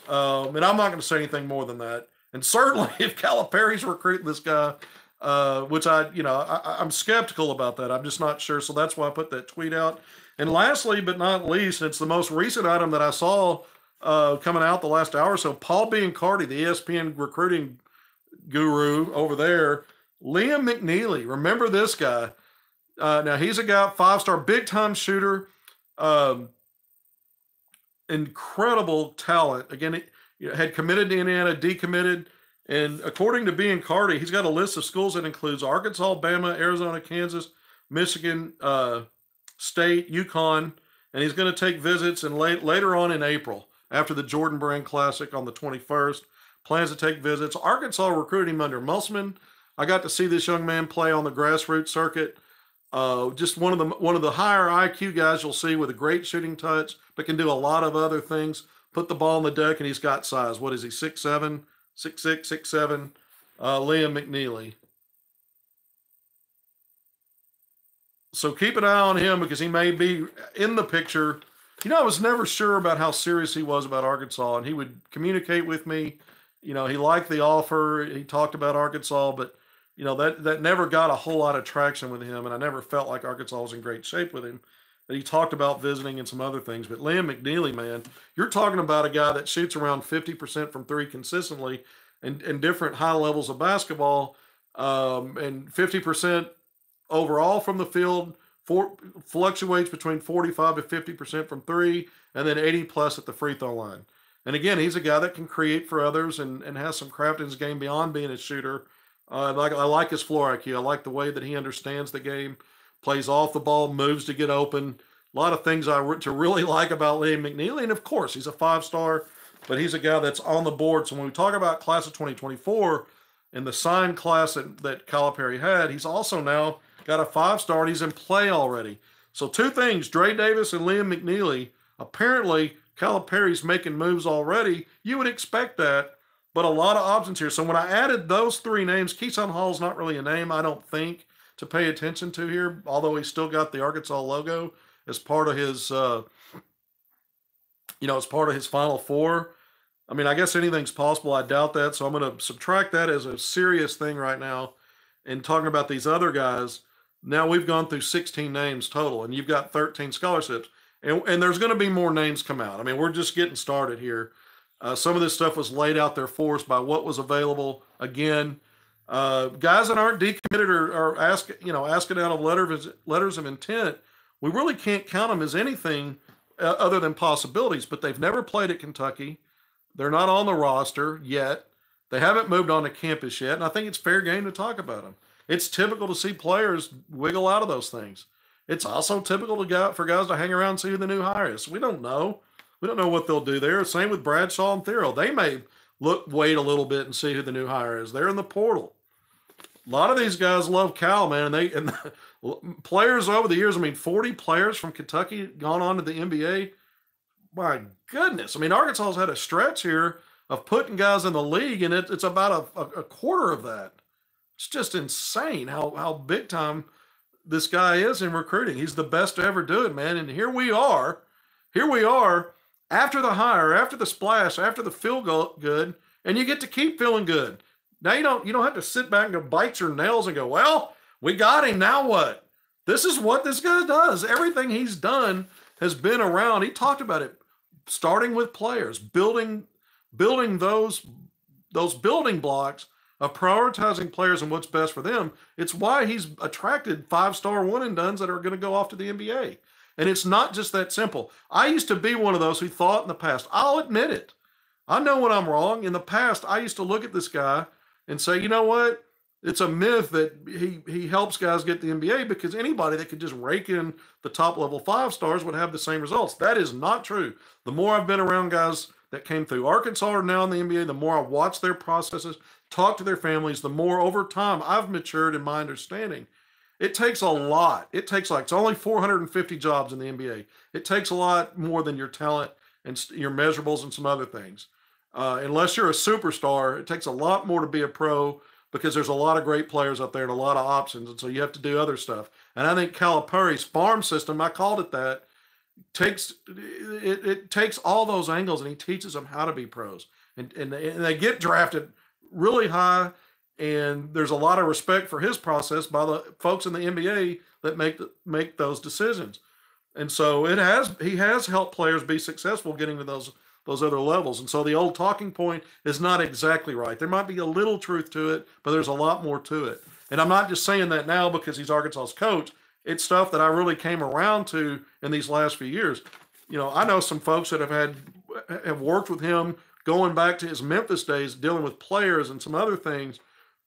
Um, and I'm not going to say anything more than that. And certainly, if Calipari's recruiting this guy, uh, which I, you know, I, I'm skeptical about that. I'm just not sure. So that's why I put that tweet out. And lastly, but not least, it's the most recent item that I saw uh, coming out the last hour or so. Paul Biancardi, the ESPN recruiting guru over there, Liam McNeeley. Remember this guy? Uh, now he's a guy, five star, big time shooter, um, incredible talent. Again, he had committed to Indiana, decommitted. And according to Biancardi, he's got a list of schools that includes Arkansas, Alabama, Arizona, Kansas, Michigan uh, State, UConn, and he's going to take visits and late, later on in April after the Jordan Brand Classic on the 21st. Plans to take visits. Arkansas recruited him under Musselman. I got to see this young man play on the grassroots circuit. Uh, just one of the one of the higher IQ guys you'll see with a great shooting touch, but can do a lot of other things. Put the ball on the deck, and he's got size. What is he? Six seven, six six, six seven. Uh, Liam McNeeley. So keep an eye on him because he may be in the picture. You know, I was never sure about how serious he was about Arkansas, and he would communicate with me. You know, he liked the offer. He talked about Arkansas, but you know that that never got a whole lot of traction with him, and I never felt like Arkansas was in great shape with him. But he talked about visiting and some other things. But Liam McNeeley, man, you're talking about a guy that shoots around 50% from three consistently and, and different high levels of basketball, um, and 50% overall from the field. Fluctuates between 45 to 50% from three, and then 80 plus at the free throw line. And again, he's a guy that can create for others and, and has some craft in his game beyond being a shooter. Uh, like I like his floor IQ. I like the way that he understands the game, plays off the ball, moves to get open. A lot of things I to really like about Liam McNeeley, and of course he's a five star, but he's a guy that's on the board. So when we talk about class of 2024 and the signed class that that Calipari had, he's also now got a five star and he's in play already. So two things: Dre Davis and Liam McNeeley. Apparently, Calipari's making moves already. You would expect that but a lot of options here. So when I added those three names, Keyshawn Hall's not really a name, I don't think, to pay attention to here, although he's still got the Arkansas logo as part of his, uh, you know, as part of his Final Four. I mean, I guess anything's possible. I doubt that. So I'm going to subtract that as a serious thing right now. And talking about these other guys, now we've gone through 16 names total, and you've got 13 scholarships. And, and there's going to be more names come out. I mean, we're just getting started here. Uh, some of this stuff was laid out there for us by what was available. Again, uh, guys that aren't decommitted or, or ask, you know, asking out of letter of, letters of intent, we really can't count them as anything uh, other than possibilities. But they've never played at Kentucky. They're not on the roster yet. They haven't moved on to campus yet, and I think it's fair game to talk about them. It's typical to see players wiggle out of those things. It's also typical to go, for guys to hang around and see who the new hire is. We don't know. We don't know what they'll do there. Same with Bradshaw and Thiero. They may look, wait a little bit and see who the new hire is. They're in the portal. A lot of these guys love Cal, man, and they and the, players over the years. I mean, forty players from Kentucky gone on to the NBA. My goodness! I mean, Arkansas has had a stretch here of putting guys in the league, and it, it's about a, a, quarter of that. It's just insane how how big time this guy is in recruiting. He's the best to ever do it, man. And here we are. Here we are after the hire, after the splash, after the feel good, and you get to keep feeling good. Now you don't you don't have to sit back and bite your nails and go, well, we got him. Now what? This is what this guy does. Everything he's done has been around. He talked about it, starting with players, building building those those building blocks of prioritizing players and what's best for them. It's why he's attracted five star one and duns that are going to go off to the NBA. And it's not just that simple. I used to be one of those who thought in the past, I'll admit it. I know when I'm wrong. In the past, I used to look at this guy and say, you know what? It's a myth that he he helps guys get the NBA because anybody that could just rake in the top level five stars would have the same results. That is not true. The more I've been around guys that came through Arkansas or now in the NBA, the more I watch their processes, talk to their families, the more over time I've matured in my understanding it takes a lot. It takes like it's only 450 jobs in the NBA. It takes a lot more than your talent and your measurables and some other things. Uh, unless you're a superstar, it takes a lot more to be a pro because there's a lot of great players out there and a lot of options, and so you have to do other stuff. And I think Calipari's farm system, I called it that, takes it, it takes all those angles and he teaches them how to be pros. And, and, and they get drafted really high, and there's a lot of respect for his process by the folks in the NBA that make make those decisions. And so it has he has helped players be successful getting to those those other levels. And so the old talking point is not exactly right. There might be a little truth to it, but there's a lot more to it. And I'm not just saying that now because he's Arkansas's coach. It's stuff that I really came around to in these last few years. You know, I know some folks that have had have worked with him going back to his Memphis days, dealing with players and some other things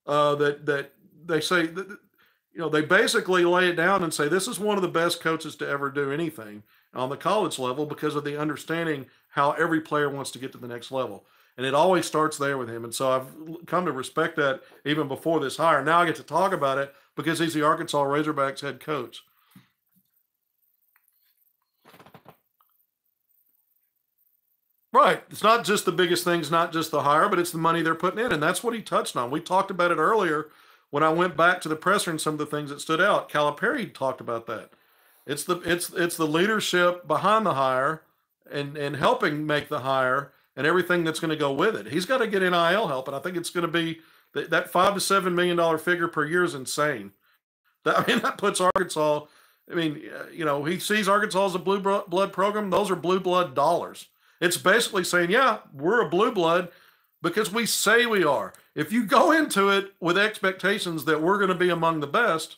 uh, that that they say that, you know they basically lay it down and say this is one of the best coaches to ever do anything on the college level because of the understanding how every player wants to get to the next level. And it always starts there with him. And so I've come to respect that even before this hire. Now I get to talk about it because he's the Arkansas Razorbacks head coach. Right. It's not just the biggest things, not just the hire, but it's the money they're putting in. And that's what he touched on. We talked about it earlier when I went back to the presser and some of the things that stood out. Calipari talked about that. It's the it's it's the leadership behind the hire and and helping make the hire and everything that's going to go with it. He's got to get NIL help, and I think it's going to be that, that five to seven million dollar figure per year is insane. That, I mean, that puts Arkansas. I mean, uh, you know, he sees Arkansas as a blue blood program. Those are blue blood dollars. It's basically saying, yeah, we're a blue blood because we say we are. If you go into it with expectations that we're going to be among the best,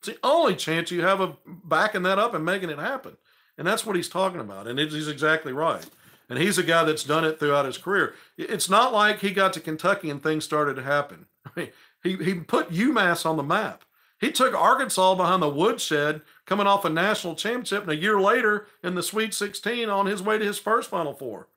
it's the only chance you have of backing that up and making it happen. And that's what he's talking about. And he's exactly right. And he's a guy that's done it throughout his career. It's not like he got to Kentucky and things started to happen. I mean, he, he put UMass on the map. He took Arkansas behind the woodshed coming off a national championship, and a year later in the Sweet 16 on his way to his first Final Four.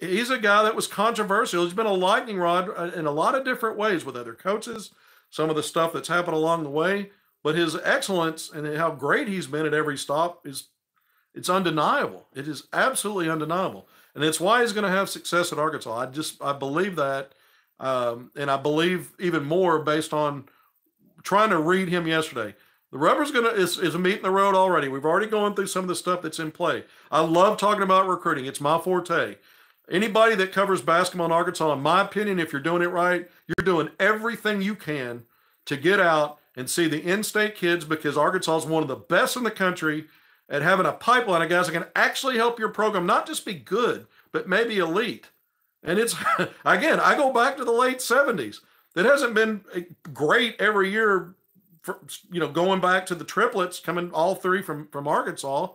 He's a guy that was controversial. He's been a lightning rod uh, in a lot of different ways with other coaches, some of the stuff that's happened along the way. But his excellence and how great he's been at every stop is it's undeniable. It is absolutely undeniable, and it's why he's going to have success at Arkansas. I just I believe that, um, and I believe even more based on trying to read him yesterday. The rubber's gonna is, is a in the road already. We've already gone through some of the stuff that's in play. I love talking about recruiting. It's my forte. Anybody that covers basketball in Arkansas, in my opinion, if you're doing it right, you're doing everything you can to get out and see the in-state kids because Arkansas is one of the best in the country at having a pipeline of guys that can actually help your program not just be good, but maybe elite. And it's again, I go back to the late 70s. It hasn't been great every year for, you know, going back to the triplets coming all three from from Arkansas.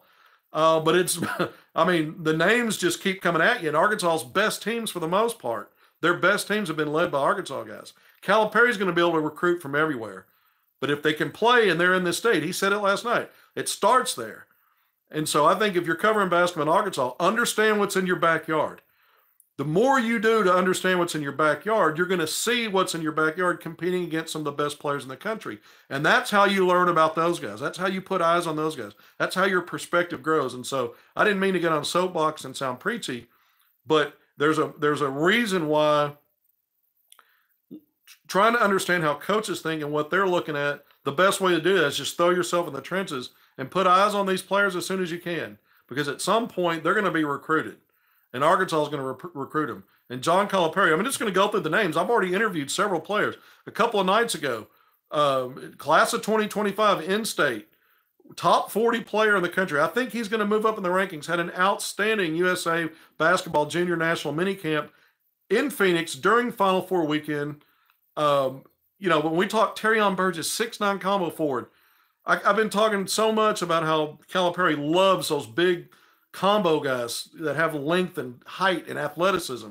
Uh, but it's, I mean, the names just keep coming at you. And Arkansas's best teams, for the most part, their best teams have been led by Arkansas guys. Calipari's going to be able to recruit from everywhere. But if they can play and they're in this state, he said it last night, it starts there. And so I think if you're covering basketball in Arkansas, understand what's in your backyard. The more you do to understand what's in your backyard, you're going to see what's in your backyard competing against some of the best players in the country. And that's how you learn about those guys. That's how you put eyes on those guys. That's how your perspective grows. And so I didn't mean to get on soapbox and sound preachy, but there's a there's a reason why trying to understand how coaches think and what they're looking at, the best way to do that is just throw yourself in the trenches and put eyes on these players as soon as you can, because at some point they're going to be recruited, and Arkansas is going to re- recruit him. And John Calipari, I'm just going to go through the names. I've already interviewed several players. A couple of nights ago, um, class of 2025 in-state, top 40 player in the country. I think he's going to move up in the rankings. Had an outstanding USA basketball junior national mini camp in Phoenix during Final Four weekend. Um, you know, when we talk Terrion Burgess, six nine combo forward, I, have been talking so much about how Calipari loves those big combo guys that have length and height and athleticism.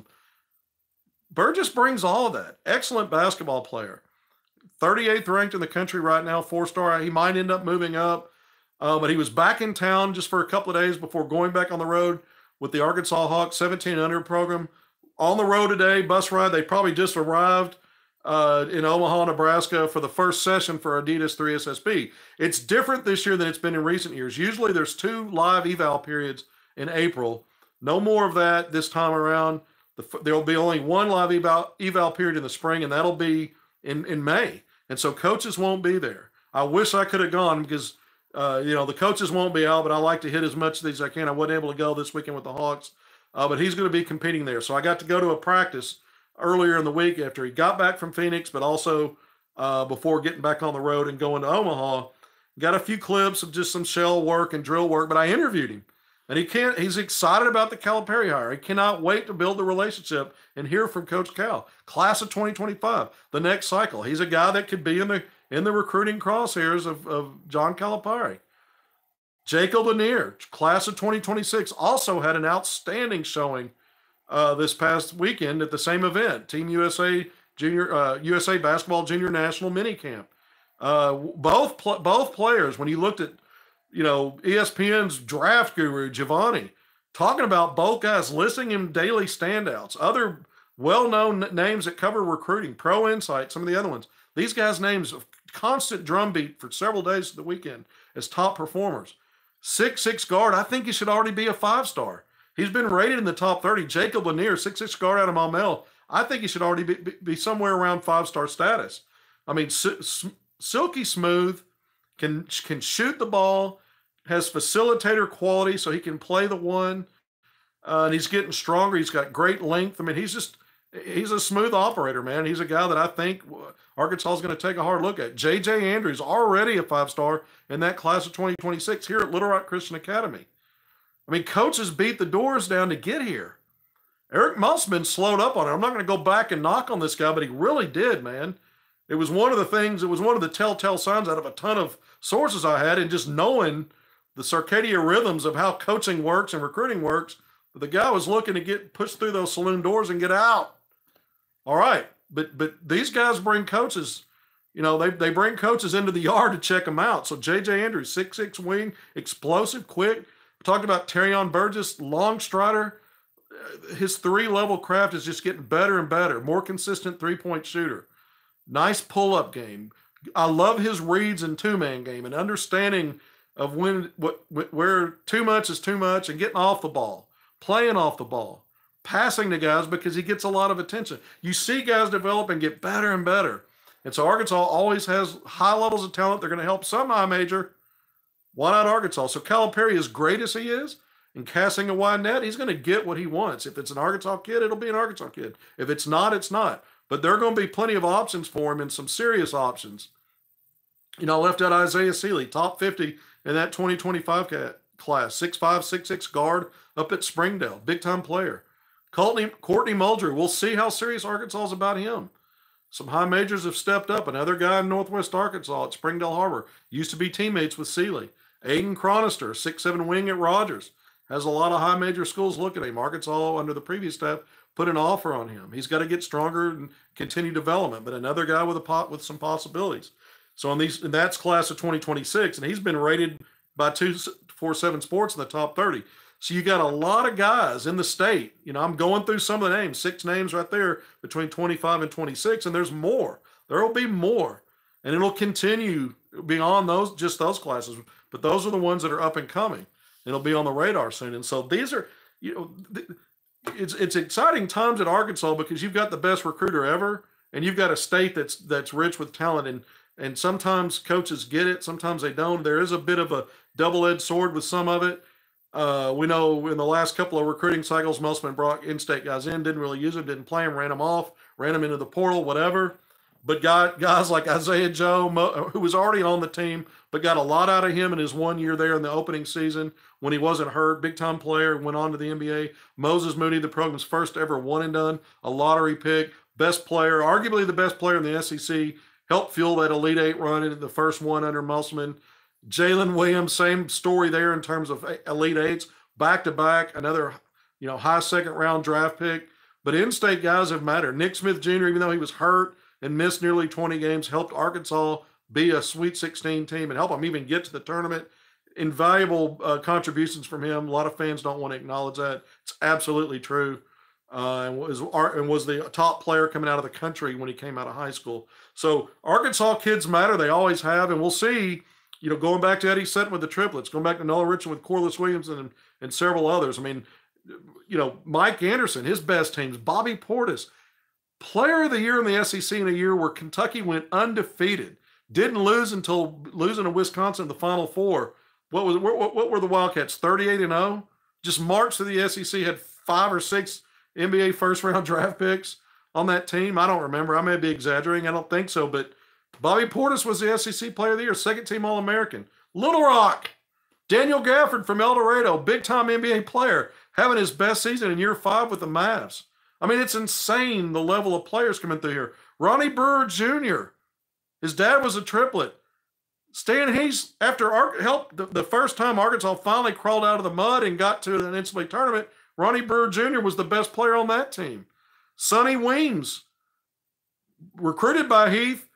Burgess brings all of that. Excellent basketball player. 38th ranked in the country right now, four star. He might end up moving up, uh, but he was back in town just for a couple of days before going back on the road with the Arkansas Hawks 1700 program. On the road today, bus ride. They probably just arrived uh, in Omaha, Nebraska for the first session for Adidas 3SSB. It's different this year than it's been in recent years. Usually there's two live eval periods in April. No more of that this time around. The, there'll be only one live eval, eval period in the spring, and that'll be in, in May. And so coaches won't be there. I wish I could have gone because, uh, you know, the coaches won't be out, but I like to hit as much of these as I can. I wasn't able to go this weekend with the Hawks, uh, but he's going to be competing there. So I got to go to a practice earlier in the week after he got back from Phoenix, but also uh, before getting back on the road and going to Omaha. Got a few clips of just some shell work and drill work, but I interviewed him. And he can't, he's excited about the Calipari hire. He cannot wait to build the relationship and hear from Coach Cal. Class of 2025, the next cycle. He's a guy that could be in the in the recruiting crosshairs of, of John Calipari. Jacob Lanier, class of 2026, also had an outstanding showing uh, this past weekend at the same event, Team USA Junior uh, USA Basketball Junior National Mini Camp. Uh, both pl- both players, when you looked at you know, ESPN's draft guru, Givony, talking about both guys, listing him daily standouts, other well known names that cover recruiting, Pro Insight, some of the other ones. These guys' names, of constant drumbeat for several days of the weekend as top performers. Six six guard, I think he should already be a five star. He's been rated in the top 30. Jacob Lanier, six six guard out of Maumelle, I think he should already be, be, be somewhere around five star status. I mean, silky smooth, can can shoot the ball, has facilitator quality, so he can play the one, uh, and he's getting stronger. He's got great length. I mean, he's just he's a smooth operator, man. He's a guy that I think Arkansas is going to take a hard look at. J.J. Andrews already a five star in that class of 2026 here at Little Rock Christian Academy. I mean, coaches beat the doors down to get here. Eric Musselman slowed up on it. I'm not going to go back and knock on this guy, but he really did, man. It was one of the things, it was one of the telltale signs out of a ton of sources I had, and just knowing the circadian rhythms of how coaching works and recruiting works. The guy was looking to get pushed through those saloon doors and get out. All right, but but these guys bring coaches. You know, they, they bring coaches into the yard to check them out. So J.J. Andrews, six six wing, explosive, quick. Talked about Terrion Burgess, long strider. Uh, his three level craft is just getting better and better. More consistent three point shooter. Nice pull up game. I love his reads and two man game and understanding of when what where too much is too much and getting off the ball, playing off the ball, passing to guys because he gets a lot of attention. You see guys develop and get better and better. And so Arkansas always has high levels of talent. They're going to help some high major. Why not Arkansas? So Calipari, as great as he is, and casting a wide net, he's going to get what he wants. If it's an Arkansas kid, it'll be an Arkansas kid. If it's not, it's not. But there are going to be plenty of options for him and some serious options. You know, I left out Isaiah Sealy, top 50 in that 2025 class, 6'5, 6'6 guard up at Springdale, big time player. Courtney, Courtney we'll see how serious Arkansas is about him. Some high majors have stepped up. Another guy in Northwest Arkansas at Springdale Har-Ber used to be teammates with Sealy. Aiden Cronister, six-seven wing at Rogers, has a lot of high major schools looking at him. Arkansas, under the previous staff, put an offer on him. He's got to get stronger and continue development. But another guy with a pot with some possibilities. So on these, that's class of 2026, and he's been rated by two four seven sports in the top 30. So you got a lot of guys in the state. You know, I'm going through some of the names, six names right there between 25 and 26, and there's more. There will be more, and it'll continue beyond those just those classes. But those are the ones that are up and coming. It'll be on the radar soon. And so these are, you know, it's it's exciting times at Arkansas because you've got the best recruiter ever, and you've got a state that's that's rich with talent and and sometimes coaches get it, sometimes they don't. There is a bit of a double-edged sword with some of it. Uh, we know in the last couple of recruiting cycles, Musselman brought in-state guys in, didn't really use them, didn't play them, ran them off, ran them into the portal, whatever. But guys like Isaiah Joe, who was already on the team, but got a lot out of him in his one year there in the opening season when he wasn't hurt. Big time player, went on to the NBA. Moses Moody, the program's first ever one and done, a lottery pick, best player, arguably the best player in the SEC helped fuel that Elite Eight run into the first one under Musselman. Jaylin Williams, same story there in terms of Elite Eights, back to back, another you know high second round draft pick. But in-state guys have mattered. Nick Smith Jr., even though he was hurt and missed nearly 20 games, helped Arkansas be a Sweet 16 team and help them even get to the tournament. Invaluable uh, contributions from him. A lot of fans don't want to acknowledge that. It's absolutely true uh, and was and was the top player coming out of the country when he came out of high school. So Arkansas kids matter; they always have, and we'll see. You know, going back to Eddie Sutton with the triplets, going back to Nolan Richardson with Corliss Williamson and and several others. I mean, you know, Mike Anderson, his best teams, Bobby Portis, player of the year in the SEC in a year where Kentucky went undefeated, didn't lose until losing to Wisconsin in the Final Four. What was what, what were the Wildcats? 38 and 0. Just marched to the SEC, had five or six NBA first round draft picks on that team. I don't remember. I may be exaggerating. I don't think so. But Bobby Portis was the SEC Player of the Year, second team All American. Little Rock, Daniel Gafford from El Dorado, big time NBA player, having his best season in year five with the Mavs. I mean, it's insane the level of players coming through here. Ronnie Brewer Jr., his dad was a triplet. Stan Heath, after Ar- helped the, the, first time Arkansas finally crawled out of the mud and got to an NCAA tournament, Ronnie Brewer Jr. was the best player on that team. Sonny Weems, recruited by Heath,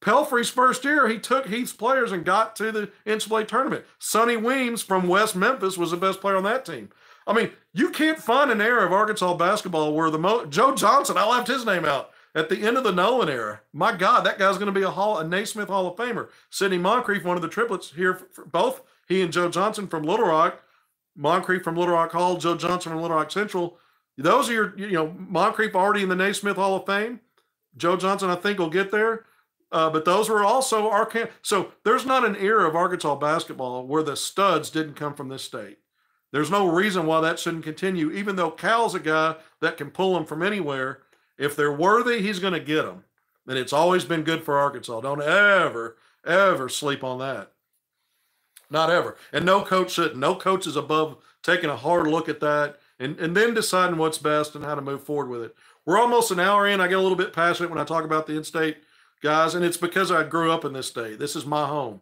Pelphrey's first year, he took Heath's players and got to the NCAA tournament. Sonny Weems from West Memphis was the best player on that team. I mean, you can't find an era of Arkansas basketball where the Mo- Joe Johnson, I left his name out at the end of the Nolan era. My God, that guy's going to be a Hall, a Naismith Hall of Famer. Sidney Moncrief, one of the triplets here, for, both he and Joe Johnson from Little Rock, Moncrief from Little Rock Hall, Joe Johnson from Little Rock Central. Those are your, you know, Moncrief already in the Naismith Hall of Fame. Joe Johnson, I think, will get there. Uh, but those were also Arkansas. So there's not an era of Arkansas basketball where the studs didn't come from this state. There's no reason why that shouldn't continue, even though Cal's a guy that can pull them from anywhere. If they're worthy, he's going to get them. And it's always been good for Arkansas. Don't ever, ever sleep on that. Not ever. And no coach should. No coach is above taking a hard look at that and, and then deciding what's best and how to move forward with it. We're almost an hour in. I get a little bit passionate when I talk about the in-state guys, and it's because I grew up in this state. This is my home.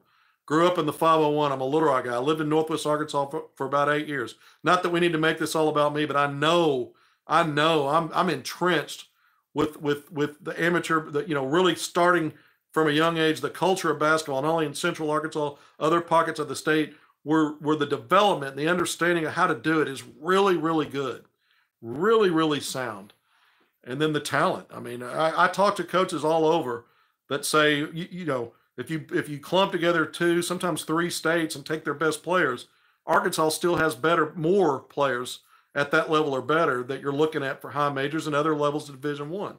Grew up in the 501. I'm a Little Rock guy. I lived in Northwest Arkansas for, for about eight years. Not that we need to make this all about me, but I know, I know, I'm I'm entrenched with with with the amateur, the, you know, really starting from a young age, the culture of basketball, not only in Central Arkansas, other pockets of the state, where where the development, the understanding of how to do it is really, really good, really, really sound. And then the talent. I mean, I, I talk to coaches all over that say, you, you know, if you if you clump together two, sometimes three states and take their best players, Arkansas still has better, more players at that level or better that you're looking at for high majors and other levels of Division One.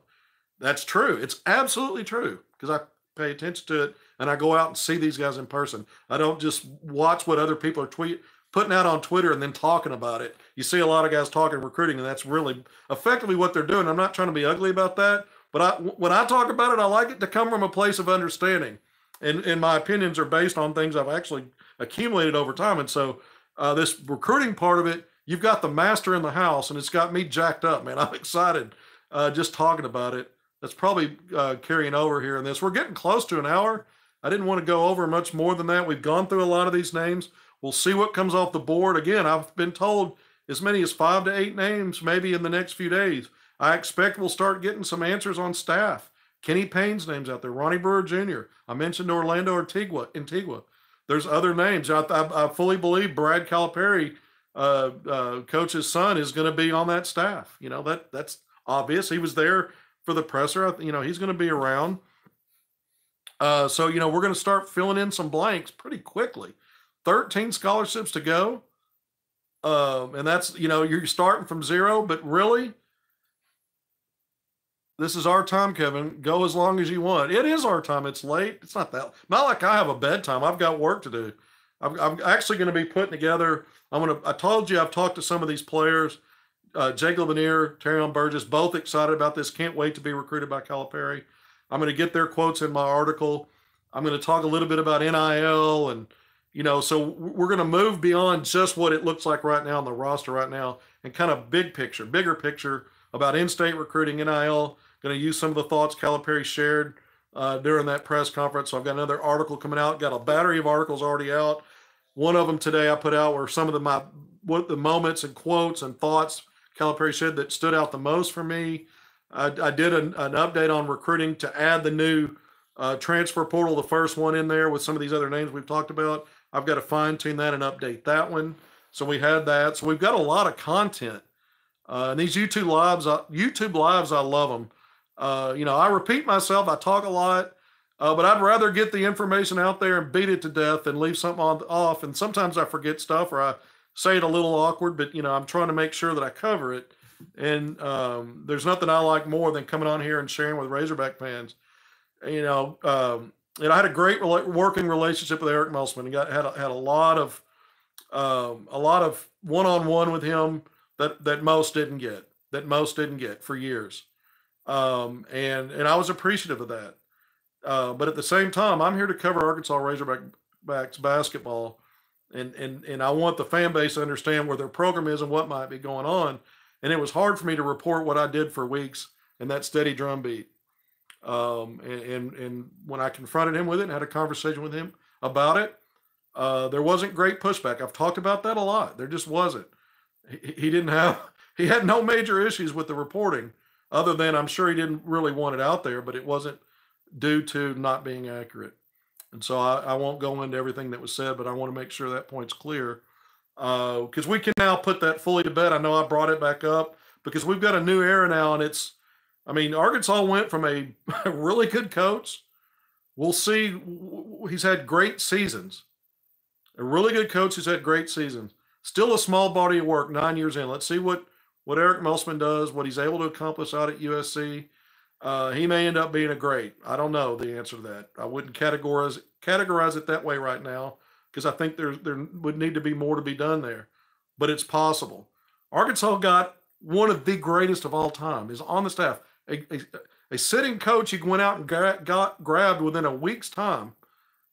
That's true. It's absolutely true because I pay attention to it and I go out and see these guys in person. I don't just watch what other people are tweet putting out on Twitter and then talking about it. You see a lot of guys talking recruiting, and that's really effectively what they're doing. I'm not trying to be ugly about that, but I, when I talk about it, I like it to come from a place of understanding. And, and my opinions are based on things I've actually accumulated over time. And so uh, this recruiting part of it, you've got the master in the house, and it's got me jacked up, man. I'm excited uh, just talking about it. That's probably uh, carrying over here in this. We're getting close to an hour. I didn't want to go over much more than that. We've gone through a lot of these names. We'll see what comes off the board. Again, I've been told as many as five to eight names maybe in the next few days. I expect we'll start getting some answers on staff. Kenny Payne's name's out there. Ronnie Brewer Jr. I mentioned Orlando Antigua. Antigua. There's other names. I, I, I fully believe Brad Calipari, uh, uh, coach's son, is going to be on that staff. You know that that's obvious. He was there for the presser. You know he's going to be around. Uh, so you know we're going to start filling in some blanks pretty quickly. Thirteen scholarships to go, um, and that's you know you're starting from zero. But really, this is our time, Kevin. Go as long as you want. It is our time. It's late. It's not that not like I have a bedtime. I've got work to do. I'm, I'm actually going to be putting together. I'm going to. I told you I've talked to some of these players. Uh, Jake Lanier, Terrion Burgess, both excited about this. Can't wait to be recruited by Calipari. I'm going to get their quotes in my article. I'm going to talk a little bit about NIL and you know, so we're going to move beyond just what it looks like right now on the roster right now and kind of big picture, bigger picture about in-state recruiting, NIL. Going to use some of the thoughts Calipari shared uh, during that press conference. So I've got another article coming out. Got a battery of articles already out. One of them today I put out were some of the my what the moments and quotes and thoughts Calipari said that stood out the most for me. I, I did an, an, update on recruiting to add the new uh, transfer portal, the first one in there with some of these other names we've talked about. I've got to fine tune that and update that one. So we had that. So we've got a lot of content. Uh, and these YouTube lives, uh, YouTube lives, I love them. Uh, you know, I repeat myself. I talk a lot, uh, but I'd rather get the information out there and beat it to death than leave something on off. And sometimes I forget stuff or I say it a little awkward, but you know, I'm trying to make sure that I cover it. And um, there's nothing I like more than coming on here and sharing with Razorback fans. You know, um, and I had a great working relationship with Eric Musselman. He got had a, had a lot of um, a lot of one on one with him that that most didn't get that most didn't get for years. Um, and and I was appreciative of that. Uh, but at the same time, I'm here to cover Arkansas Razorbacks basketball, and and and I want the fan base to understand where their program is and what might be going on. And it was hard for me to report what I did for weeks and that steady drumbeat. Um, and, and, and when I confronted him with it and had a conversation with him about it, uh, there wasn't great pushback. I've talked about that a lot. There just wasn't. He, he didn't have he had no major issues with the reporting, other than I'm sure he didn't really want it out there, but it wasn't due to not being accurate. And so I, I won't go into everything that was said, but I want to make sure that point's clear because uh, we can now put that fully to bed. I know I brought it back up because we've got a new era now, and it's I mean, Arkansas went from a really good coach. We'll see. He's had great seasons. A really good coach who's had great seasons. Still a small body of work nine years in. Let's see what what Eric Musselman does, what he's able to accomplish out at USC. Uh, he may end up being a great. I don't know the answer to that. I wouldn't categorize categorize it that way right now because I think there there would need to be more to be done there, but it's possible. Arkansas got one of the greatest of all time. Is on the staff a, a, a sitting coach he went out and got, got grabbed within a week's time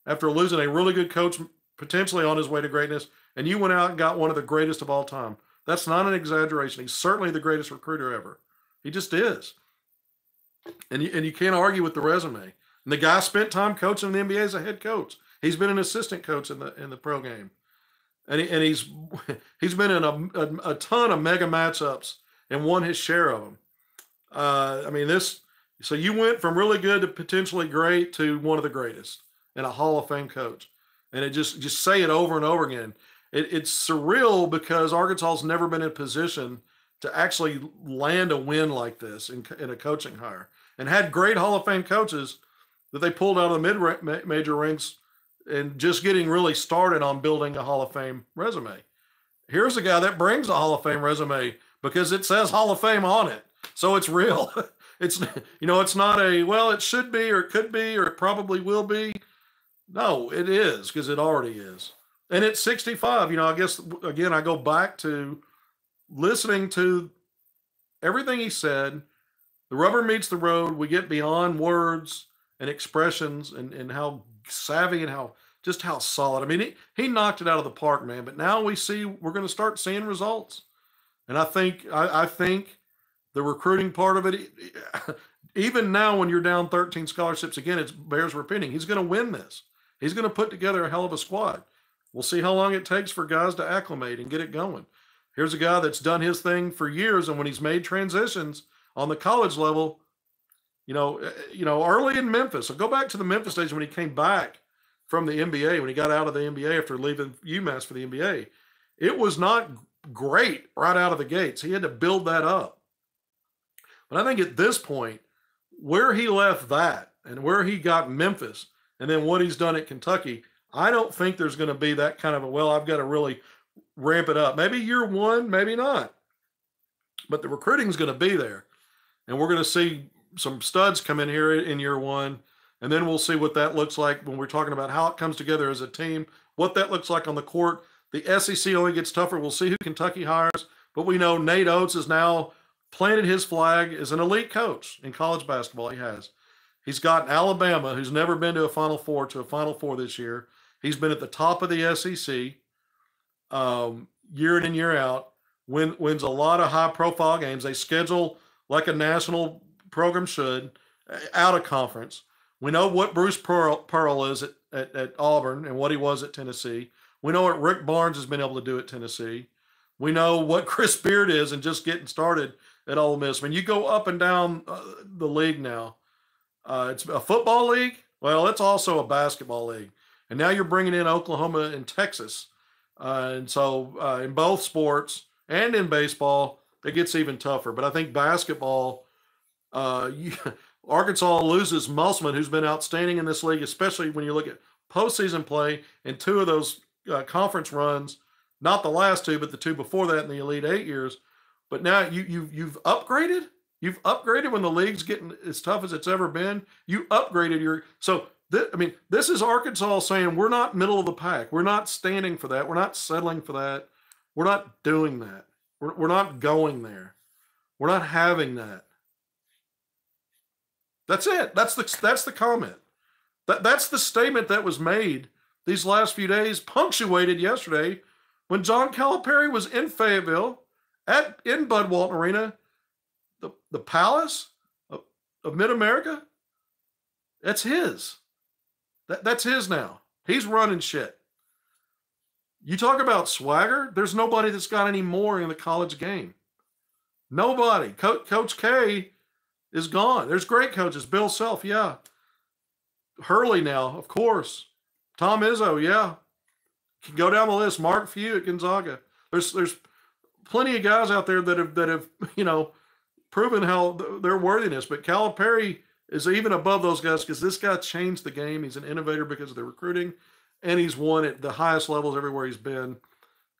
after losing a really good coach potentially on his way to greatness, and you went out and got one of the greatest of all time. That's not an exaggeration. He's certainly the greatest recruiter ever. He just is. And you, and you can't argue with the resume. And the guy spent time coaching in the NBA as a head coach. He's been an assistant coach in the in the pro game, and he, and he's he's been in a, a, a ton of mega matchups and won his share of them. Uh, I mean, this. So you went from really good to potentially great to one of the greatest and a Hall of Fame coach, and it just just say it over and over again. It, it's surreal because Arkansas's never been in a position to actually land a win like this in, in a coaching hire, and had great Hall of Fame coaches that they pulled out of the mid major ranks and just getting really started on building a Hall of Fame resume. Here's a guy that brings a Hall of Fame resume because it says Hall of Fame on it. So it's real. It's you know, it's not a well, it should be or it could be or it probably will be. No, it is because it already is. And it's 65. You know, I guess again I go back to listening to everything he said. The rubber meets the road. We get beyond words and expressions and, and how savvy and how just how solid. I mean, he, he knocked it out of the park, man. But now we see we're going to start seeing results. And I think I, I think the recruiting part of it, even now when you're down 13 scholarships, again, it bears repeating. He's going to win this. He's going to put together a hell of a squad. We'll see how long it takes for guys to acclimate and get it going. Here's a guy that's done his thing for years, and when he's made transitions on the college level, you know, eh, you know, early in Memphis. So go back to the Memphis days when he came back from the NBA, when he got out of the NBA after leaving UMass for the NBA. It was not great right out of the gates. He had to build that up. But I think at this point, where he left that and where he got Memphis and then what he's done at Kentucky, I don't think there's going to be that kind of a, well, I've got to really ramp it up. Maybe year one, maybe not. But the recruiting is going to be there. And we're going to see some studs come in here in year one. And then we'll see what that looks like when we're talking about how it comes together as a team, what that looks like on the court. The SEC only gets tougher. We'll see who Kentucky hires. But we know Nate Oats has now planted his flag as an elite coach in college basketball. He has. He's gotten Alabama, who's never been to a Final Four, to a Final Four this year. He's been at the top of the SEC um, year in and year out. Win, wins a lot of high profile games. They schedule like a national program should, out of conference. We know what Bruce Pearl, Pearl is at, at, at Auburn and what he was at Tennessee. We know what Rick Barnes has been able to do at Tennessee. We know what Chris Beard is and just getting started at Ole Miss. When you go up and down uh, the league now, uh, it's a football league. Well, it's also a basketball league, and now you're bringing in Oklahoma and Texas, uh, and so uh, in both sports and in baseball, it gets even tougher. But I think basketball, uh, you, Arkansas loses Musselman, who's been outstanding in this league, especially when you look at postseason play and two of those uh, conference runs not the last two, but the two before that in the Elite Eight years. But now you you you've upgraded. You've upgraded when the league's getting as tough as it's ever been. You upgraded your so. Th- I mean, this is Arkansas saying we're not middle of the pack. We're not standing for that. We're not settling for that. We're not doing that. We're, we're not going there. We're not having that. That's it. That's the that's the comment. That that's the statement that was made these last few days, punctuated yesterday when John Calipari was in Fayetteville at in Bud Walton Arena, the, the palace of, of Mid America. That's his. That, that's his now. He's running shit. You talk about swagger, there's nobody that's got any more in the college game. Nobody. Co- Coach K is gone. There's great coaches. Bill Self, yeah. Hurley now, of course. Tom Izzo, yeah. Can go down the list. Mark Few at Gonzaga. There's there's plenty of guys out there that have that have you know proven how th- their worthiness. But Calipari is even above those guys because this guy changed the game. He's an innovator because of the recruiting, and he's won at the highest levels everywhere he's been.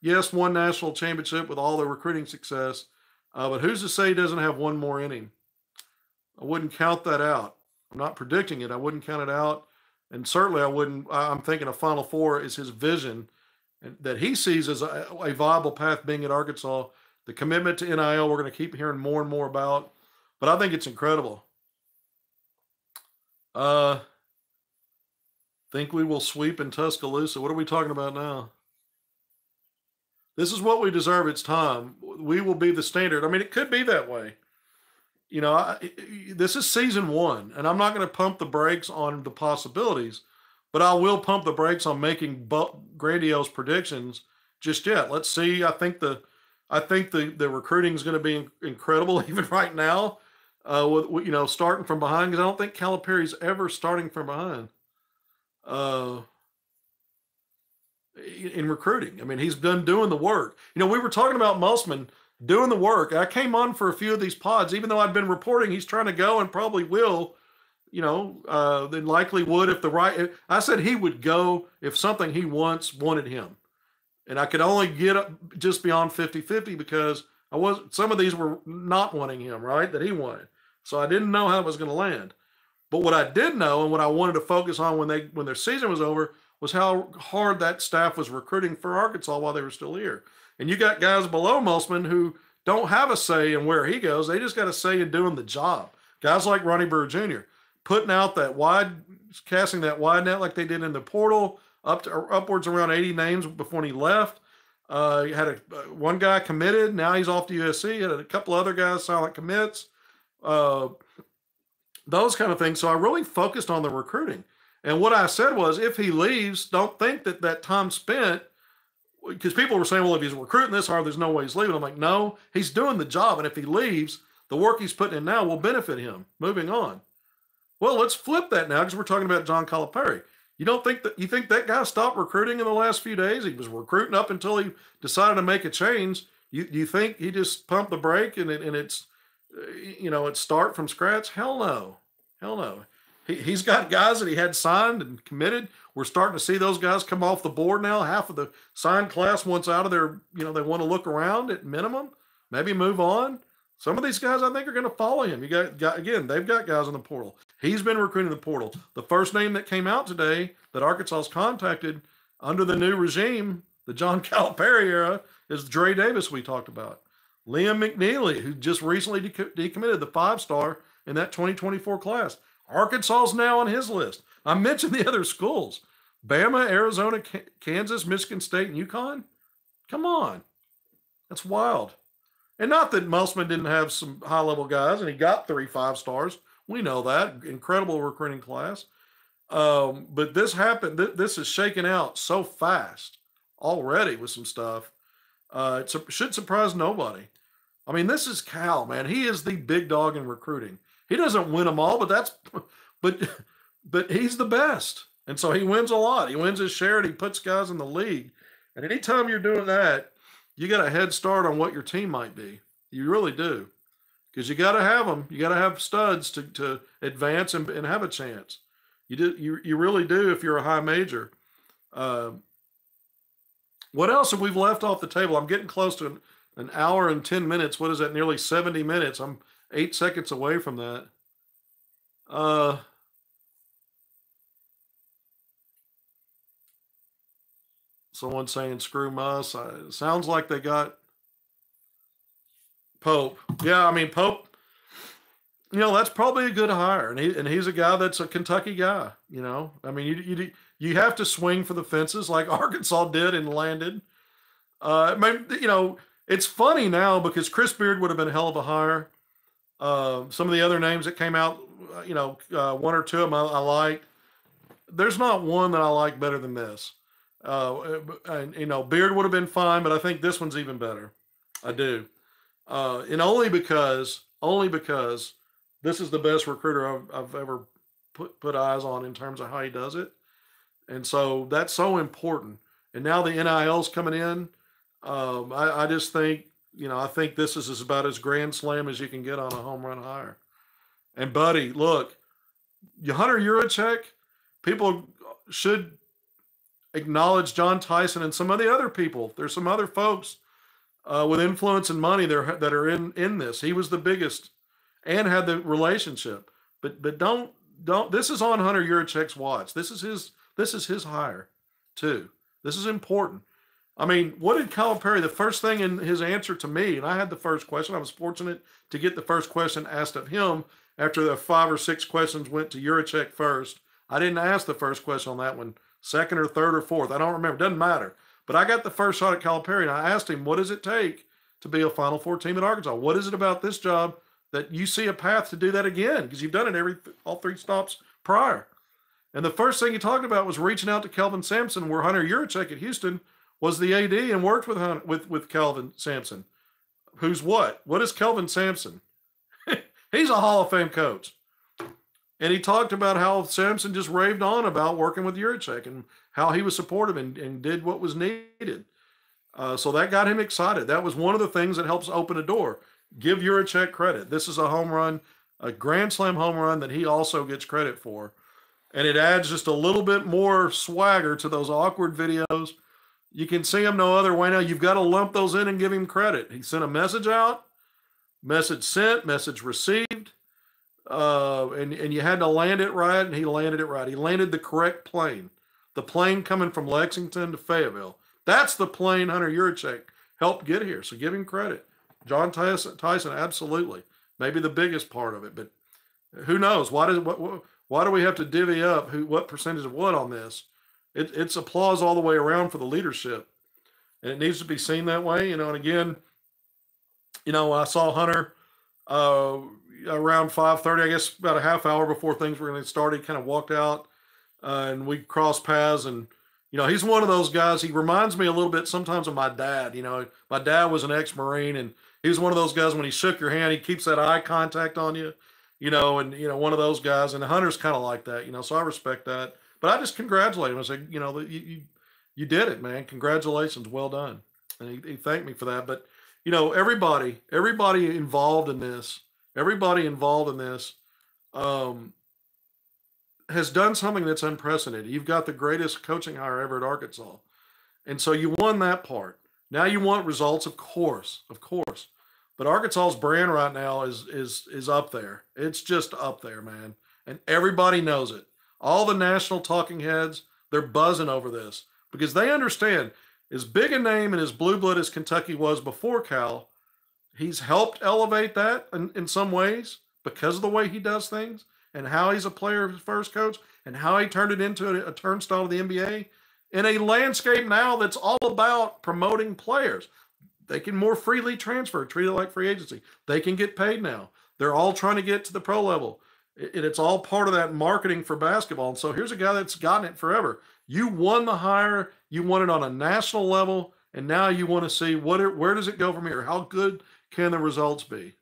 Yes, one national championship with all the recruiting success, uh, but who's to say he doesn't have one more inning? I wouldn't count that out. I'm not predicting it. I wouldn't count it out, and certainly I wouldn't. I'm thinking a Final Four is his vision, and that he sees as a, a viable path being at Arkansas. The commitment to NIL, we're going to keep hearing more and more about, but I think it's incredible. Uh, think we will sweep in Tuscaloosa. What are we talking about now? This is what we deserve. It's time. We will be the standard. I mean, it could be that way. You know, I, this is season one, and I'm not going to pump the brakes on the possibilities, but I will pump the brakes on making bu- grandiose predictions just yet. Let's see. I think the, I think the the recruiting is going to be incredible even right now uh, with, you know starting from behind because I don't think Calipari's ever starting from behind. Uh, in recruiting, I mean, he's been doing the work. You know, we were talking about Musselman doing the work. I came on for a few of these pods, even though I'd been reporting he's trying to go and probably will. You know, uh, then likely would if the right. I said he would go if something he wants wanted him, and I could only get up just beyond 50-50 because I was some of these were not wanting him, right? That he wanted. So I didn't know how it was going to land. But what I did know and what I wanted to focus on when they when their season was over was how hard that staff was recruiting for Arkansas while they were still here. And you got guys below Musselman who don't have a say in where he goes. They just got a say in doing the job. Guys like Ronnie Bird Jr. putting out that wide, casting that wide net like they did in the portal, up to upwards around 80 names before he left. Uh, he had a uh, one guy committed. Now he's off to USC. Had a couple other guys silent commits. Uh, those kind of things. So I really focused on the recruiting. And what I said was, if he leaves, don't think that that time spent, because people were saying, well, if he's recruiting this hard, there's no way he's leaving. I'm like, no, he's doing the job. And if he leaves, the work he's putting in now will benefit him moving on. Well, let's flip that now because we're talking about John Calipari. You don't think that you think that guy stopped recruiting in the last few days? He was recruiting up until he decided to make a change. You you think he just pumped the brake and it, and it's you know it's start from scratch? Hell no, hell no. He he's got guys that he had signed and committed. We're starting to see those guys come off the board now. Half of the signed class wants out of their you know they want to look around at minimum, maybe move on. Some of these guys, I think, are going to follow him. You got, got, again, they've got guys in the portal. He's been recruiting the portal. The first name that came out today that Arkansas's contacted under the new regime, the John Calipari era, is Dre Davis. We talked about Liam McNeeley, who just recently decommitted the five star in that 2024 class. Arkansas's now on his list. I mentioned the other schools: Bama, Arizona, Kansas, Michigan State, and UConn. Come on, that's wild. And not that Musselman didn't have some high level guys, and he got three five stars. We know that incredible recruiting class. Um, but this happened. Th- this is shaking out so fast already with some stuff. Uh, it su- should surprise nobody. I mean, this is Cal, man. He is the big dog in recruiting. He doesn't win them all, but that's, but, but he's the best, and so he wins a lot. He wins his share, and he puts guys in the league. And anytime you're doing that, you got a head start on what your team might be. You really do. Because you got to have them. You got to have studs to, to advance and, and have a chance. You do. You, you really do if you're a high major. Uh, What else have we left off the table? I'm getting close to an, an hour and 10 minutes. What is that? Nearly 70 minutes. I'm eight seconds away from that. Uh, someone saying screw Muss. Uh, sounds like they got Pope. Yeah, I mean Pope. You know that's probably a good hire, and he and he's a guy that's a Kentucky guy. You know, I mean you you you have to swing for the fences like Arkansas did and landed. Uh, you know, it's funny now because Chris Beard would have been a hell of a hire. Uh, some of the other names that came out, uh, you know, uh, one or two of them I, I like. There's not one that I like better than this. Uh, and you know, Beard would have been fine, but I think this one's even better. I do, uh, and only because, only because this is the best recruiter I've, I've ever put put eyes on in terms of how he does it, and so that's so important. And now the NIL's coming in. Um, I, I just think, you know, I think this is about as grand slam as you can get on a home run hire. And buddy, look, your Hunter Yurachek, people should acknowledge John Tyson and some of the other people. There's some other folks uh, with influence and money there that are in in this. He was the biggest and had the relationship. But but don't don't. This is on Hunter Yurachek's watch. This is his this is his hire too. This is important. I mean, what did Calipari? The first thing in his answer to me, and I had the first question. I was fortunate to get the first question asked of him after the five or six questions went to Yurachek first. I didn't ask the first question on that one second or third or fourth. I don't remember. Doesn't matter. But I got the first shot at Calipari, and I asked him, "What does it take to be a Final Four team at Arkansas? What is it about this job that you see a path to do that again? Because you've done it every all three stops prior." And the first thing he talked about was reaching out to Kelvin Sampson, where Hunter Yurachek at Houston was the AD and worked with Hunter, with with Kelvin Sampson. Who's what? What is Kelvin Sampson? He's a Hall of Fame coach. And he talked about how Sampson just raved on about working with Yurachek and how he was supportive and, and did what was needed. Uh, so that got him excited. That was one of the things that helps open a door. Give Yurachek credit. This is a home run, a grand slam home run that he also gets credit for. And it adds just a little bit more swagger to those awkward videos. You can see him no other way now. You've got to lump those in and give him credit. He sent a message out, message sent, message received uh, and and you had to land it right, and he landed it right. He landed the correct plane, the plane coming from Lexington to Fayetteville. That's the plane Hunter Yurachek helped get here. So give him credit. John Tyson, Tyson, absolutely, maybe the biggest part of it, but who knows? Why does what, why do we have to divvy up who what percentage of what on this? It, it's applause all the way around for the leadership, and it needs to be seen that way. You know, and again, you know, I saw Hunter. Uh, around 5.30 i guess about a half hour before things were going to start he kind of walked out uh, and we crossed paths and you know he's one of those guys he reminds me a little bit sometimes of my dad you know my dad was an ex-marine and he was one of those guys when he shook your hand he keeps that eye contact on you you know and you know one of those guys and the hunter's kind of like that you know so i respect that but i just congratulate him i said you know you, you, you did it man congratulations well done and he, he thanked me for that but you know everybody everybody involved in this everybody involved in this um, has done something that's unprecedented. You've got the greatest coaching hire ever at Arkansas. And so you won that part. Now you want results, of course, of course. But Arkansas's brand right now is is is up there. It's just up there, man. And everybody knows it. All the national talking heads, they're buzzing over this because they understand as big a name and as blue blood as Kentucky was before Cal, he's helped elevate that in, in some ways because of the way he does things and how he's a player first coach and how he turned it into a, a turnstile of the NBA in a landscape now that's all about promoting players. They can more freely transfer, treat it like free agency. They can get paid now. They're all trying to get to the pro level. It, it's all part of that marketing for basketball. And so here's a guy that's gotten it forever. You won the hire, you won it on a national level, and now you want to see what it, where does it go from here? How good can the results be?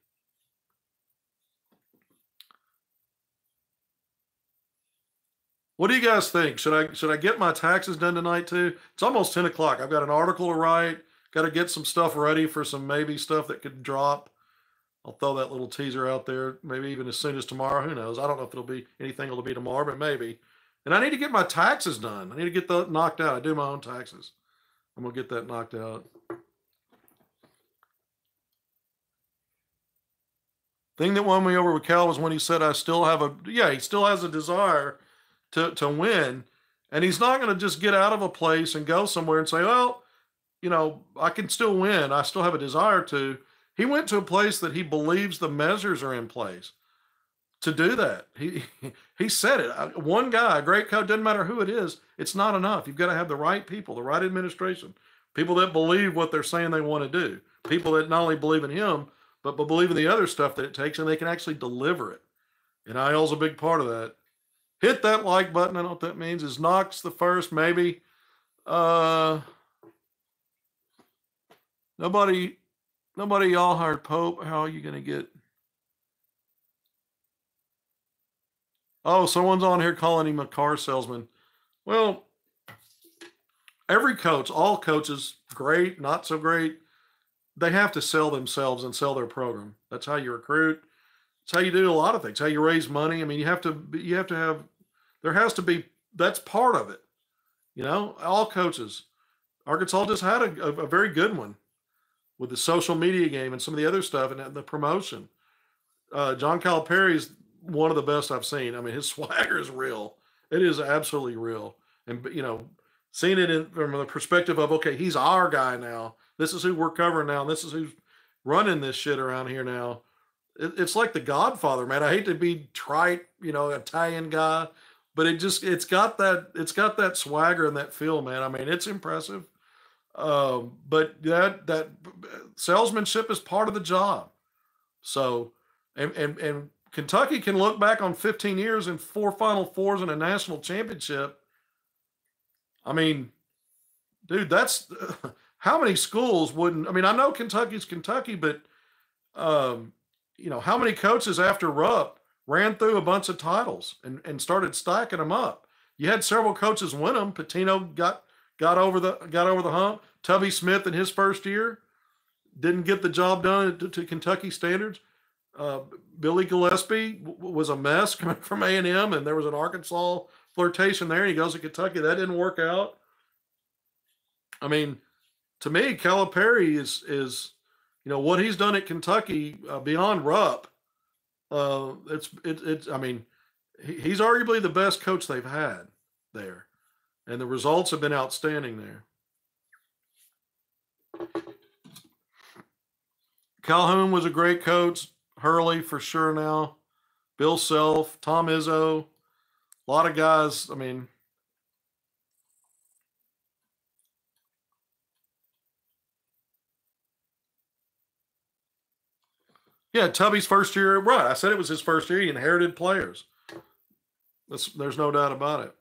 What do you guys think? Should I should I get my taxes done tonight too? It's almost 10 o'clock. I've got an article to write, got to get some stuff ready for some maybe stuff that could drop. I'll throw that little teaser out there, maybe even as soon as tomorrow. Who knows? I don't know if it'll be anything it'll be tomorrow, but maybe. And I need to get my taxes done. I need to get that knocked out. I do my own taxes. I'm gonna get that knocked out. Thing that won me over with Cal was when he said, "I still have a yeah." He still has a desire to to win, and he's not going to just get out of a place and go somewhere and say, "Well, you know, I can still win. I still have a desire to." He went to a place that he believes the measures are in place to do that. He he said it. One guy, a great coach, doesn't matter who it is. It's not enough. You've got to have the right people, the right administration, people that believe what they're saying they want to do, people that not only believe in him but, but believe in the other stuff that it takes and they can actually deliver it. And NIL's a big part of that. Hit that like button. I know what that means. Is Knox the first? Maybe. Uh nobody nobody y'all hired Pope. How are you gonna get Oh, someone's on here calling him a car salesman. Well, every coach, all coaches, great, not so great, they have to sell themselves and sell their program. That's how you recruit. It's how you do a lot of things. How you raise money. I mean, you have to you have to have there has to be that's part of it. You know, all coaches. Arkansas just had a, a, a very good one with the social media game and some of the other stuff and the promotion. Uh, John is one of the best I've seen. I mean, his swagger is real. It is absolutely real. And you know, seeing it in, from the perspective of okay, he's our guy now. This is who we're covering now. This is who's running this shit around here now. It, it's like the Godfather, man. I hate to be trite, you know, Italian guy, but it just it's got that it's got that swagger and that feel, man. I mean, it's impressive. Um, but that that salesmanship is part of the job. So, and and and Kentucky can look back on 15 years and four Final Fours and a national championship. I mean, dude, that's how many schools wouldn't? I mean, I know Kentucky's Kentucky, but um, you know, how many coaches after Rupp ran through a bunch of titles and, and started stacking them up? You had several coaches win them. Pitino got got over the got over the hump. Tubby Smith in his first year didn't get the job done to, to Kentucky standards. Uh, Billy Gillispie w- was a mess coming from A and M, and there was an Arkansas flirtation there. And he goes to Kentucky, that didn't work out. I mean, to me, Calipari is is you know what he's done at Kentucky uh, beyond Rupp. Uh, it's it, it's I mean, he, he's arguably the best coach they've had there, and the results have been outstanding there. Calhoun was a great coach. Hurley for sure now. Bill Self, Tom Izzo, a lot of guys. I mean, yeah, Tubby's first year. Right, I said it was his first year. He inherited players. That's, there's no doubt about it.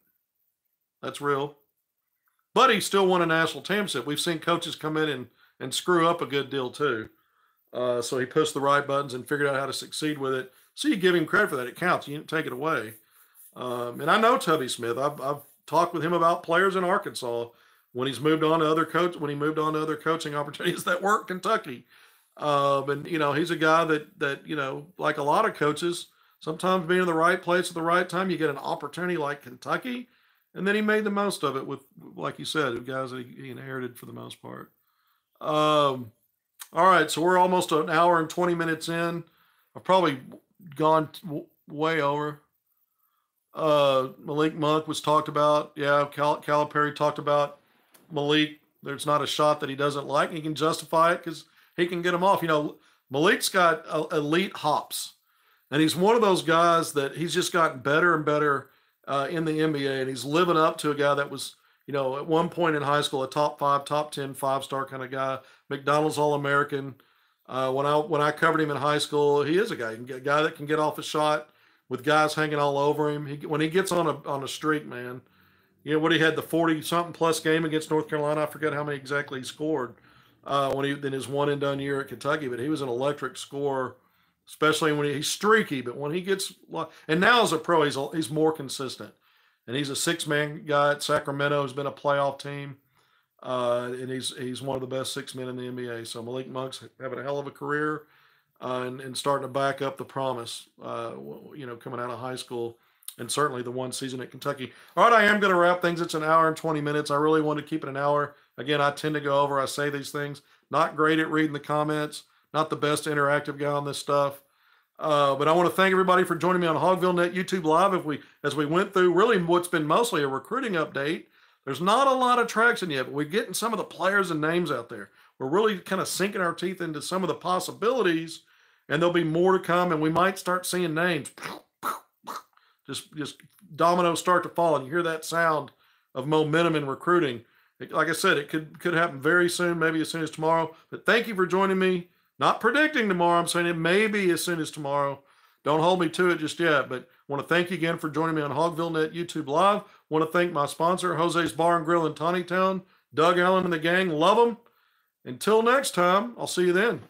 That's real. But he still won a national championship. We've seen coaches come in and, and screw up a good deal too. Uh, so he pushed the right buttons and figured out how to succeed with it. So you give him credit for that. It counts. You didn't take it away. Um, and I know Tubby Smith. I've, I've talked with him about players in Arkansas when he's moved on to other coach when he moved on to other coaching opportunities that work Kentucky. Um, and you know he's a guy that that you know like a lot of coaches sometimes being in the right place at the right time you get an opportunity like Kentucky, and then he made the most of it with like you said guys that he, he inherited for the most part. Um, all right, so we're almost an hour and 20 minutes in. I've probably gone way over. Uh, Malik Monk was talked about. Yeah, Cal- Calipari talked about Malik. There's not a shot that he doesn't like. He can justify it because he can get him off. You know, Malik's got elite hops, and he's one of those guys that he's just gotten better and better uh, in the NBA, and he's living up to a guy that was, you know, at one point in high school, a top five, top ten, five star kind of guy. McDonald's All American. Uh, when I when I covered him in high school, he is a guy, a guy that can get off a shot with guys hanging all over him. He, when he gets on a on a streak, man, you know what he had the forty something plus game against North Carolina. I forget how many exactly he scored uh, when he in his one and done year at Kentucky, but he was an electric scorer, especially when he, he's streaky. But when he gets and now as a pro, he's he's more consistent, and he's a six man guy at Sacramento. Has been a playoff team. Uh, and he's he's one of the best six men in the NBA. So Malik Monk's having a hell of a career, uh, and, and starting to back up the promise. Uh, you know, coming out of high school, and certainly the one season at Kentucky. All right, I am going to wrap things. It's an hour and twenty minutes. I really want to keep it an hour Again, I tend to go over, I say these things. Not great at reading the comments, not the best interactive guy on this stuff. Uh, but I want to thank everybody for joining me on Hogville Net YouTube Live. If we, as we went through, really what's been mostly a recruiting update. There's not a lot of traction yet, but we're getting some of the players and names out there. We're really kind of sinking our teeth into some of the possibilities, and there'll be more to come. And we might start seeing names, just just dominoes start to fall, and you hear that sound of momentum in recruiting. Like I said, it could could happen very soon, maybe as soon as tomorrow. But thank you for joining me. Not predicting tomorrow. I'm saying it may be as soon as tomorrow. Don't hold me to it just yet. But want to thank you again for joining me on Hogville Net YouTube Live. Want to thank my sponsor, Jose's Bar and Grill in Town, Doug Allen and the gang. Love them. Until next time, I'll see you then.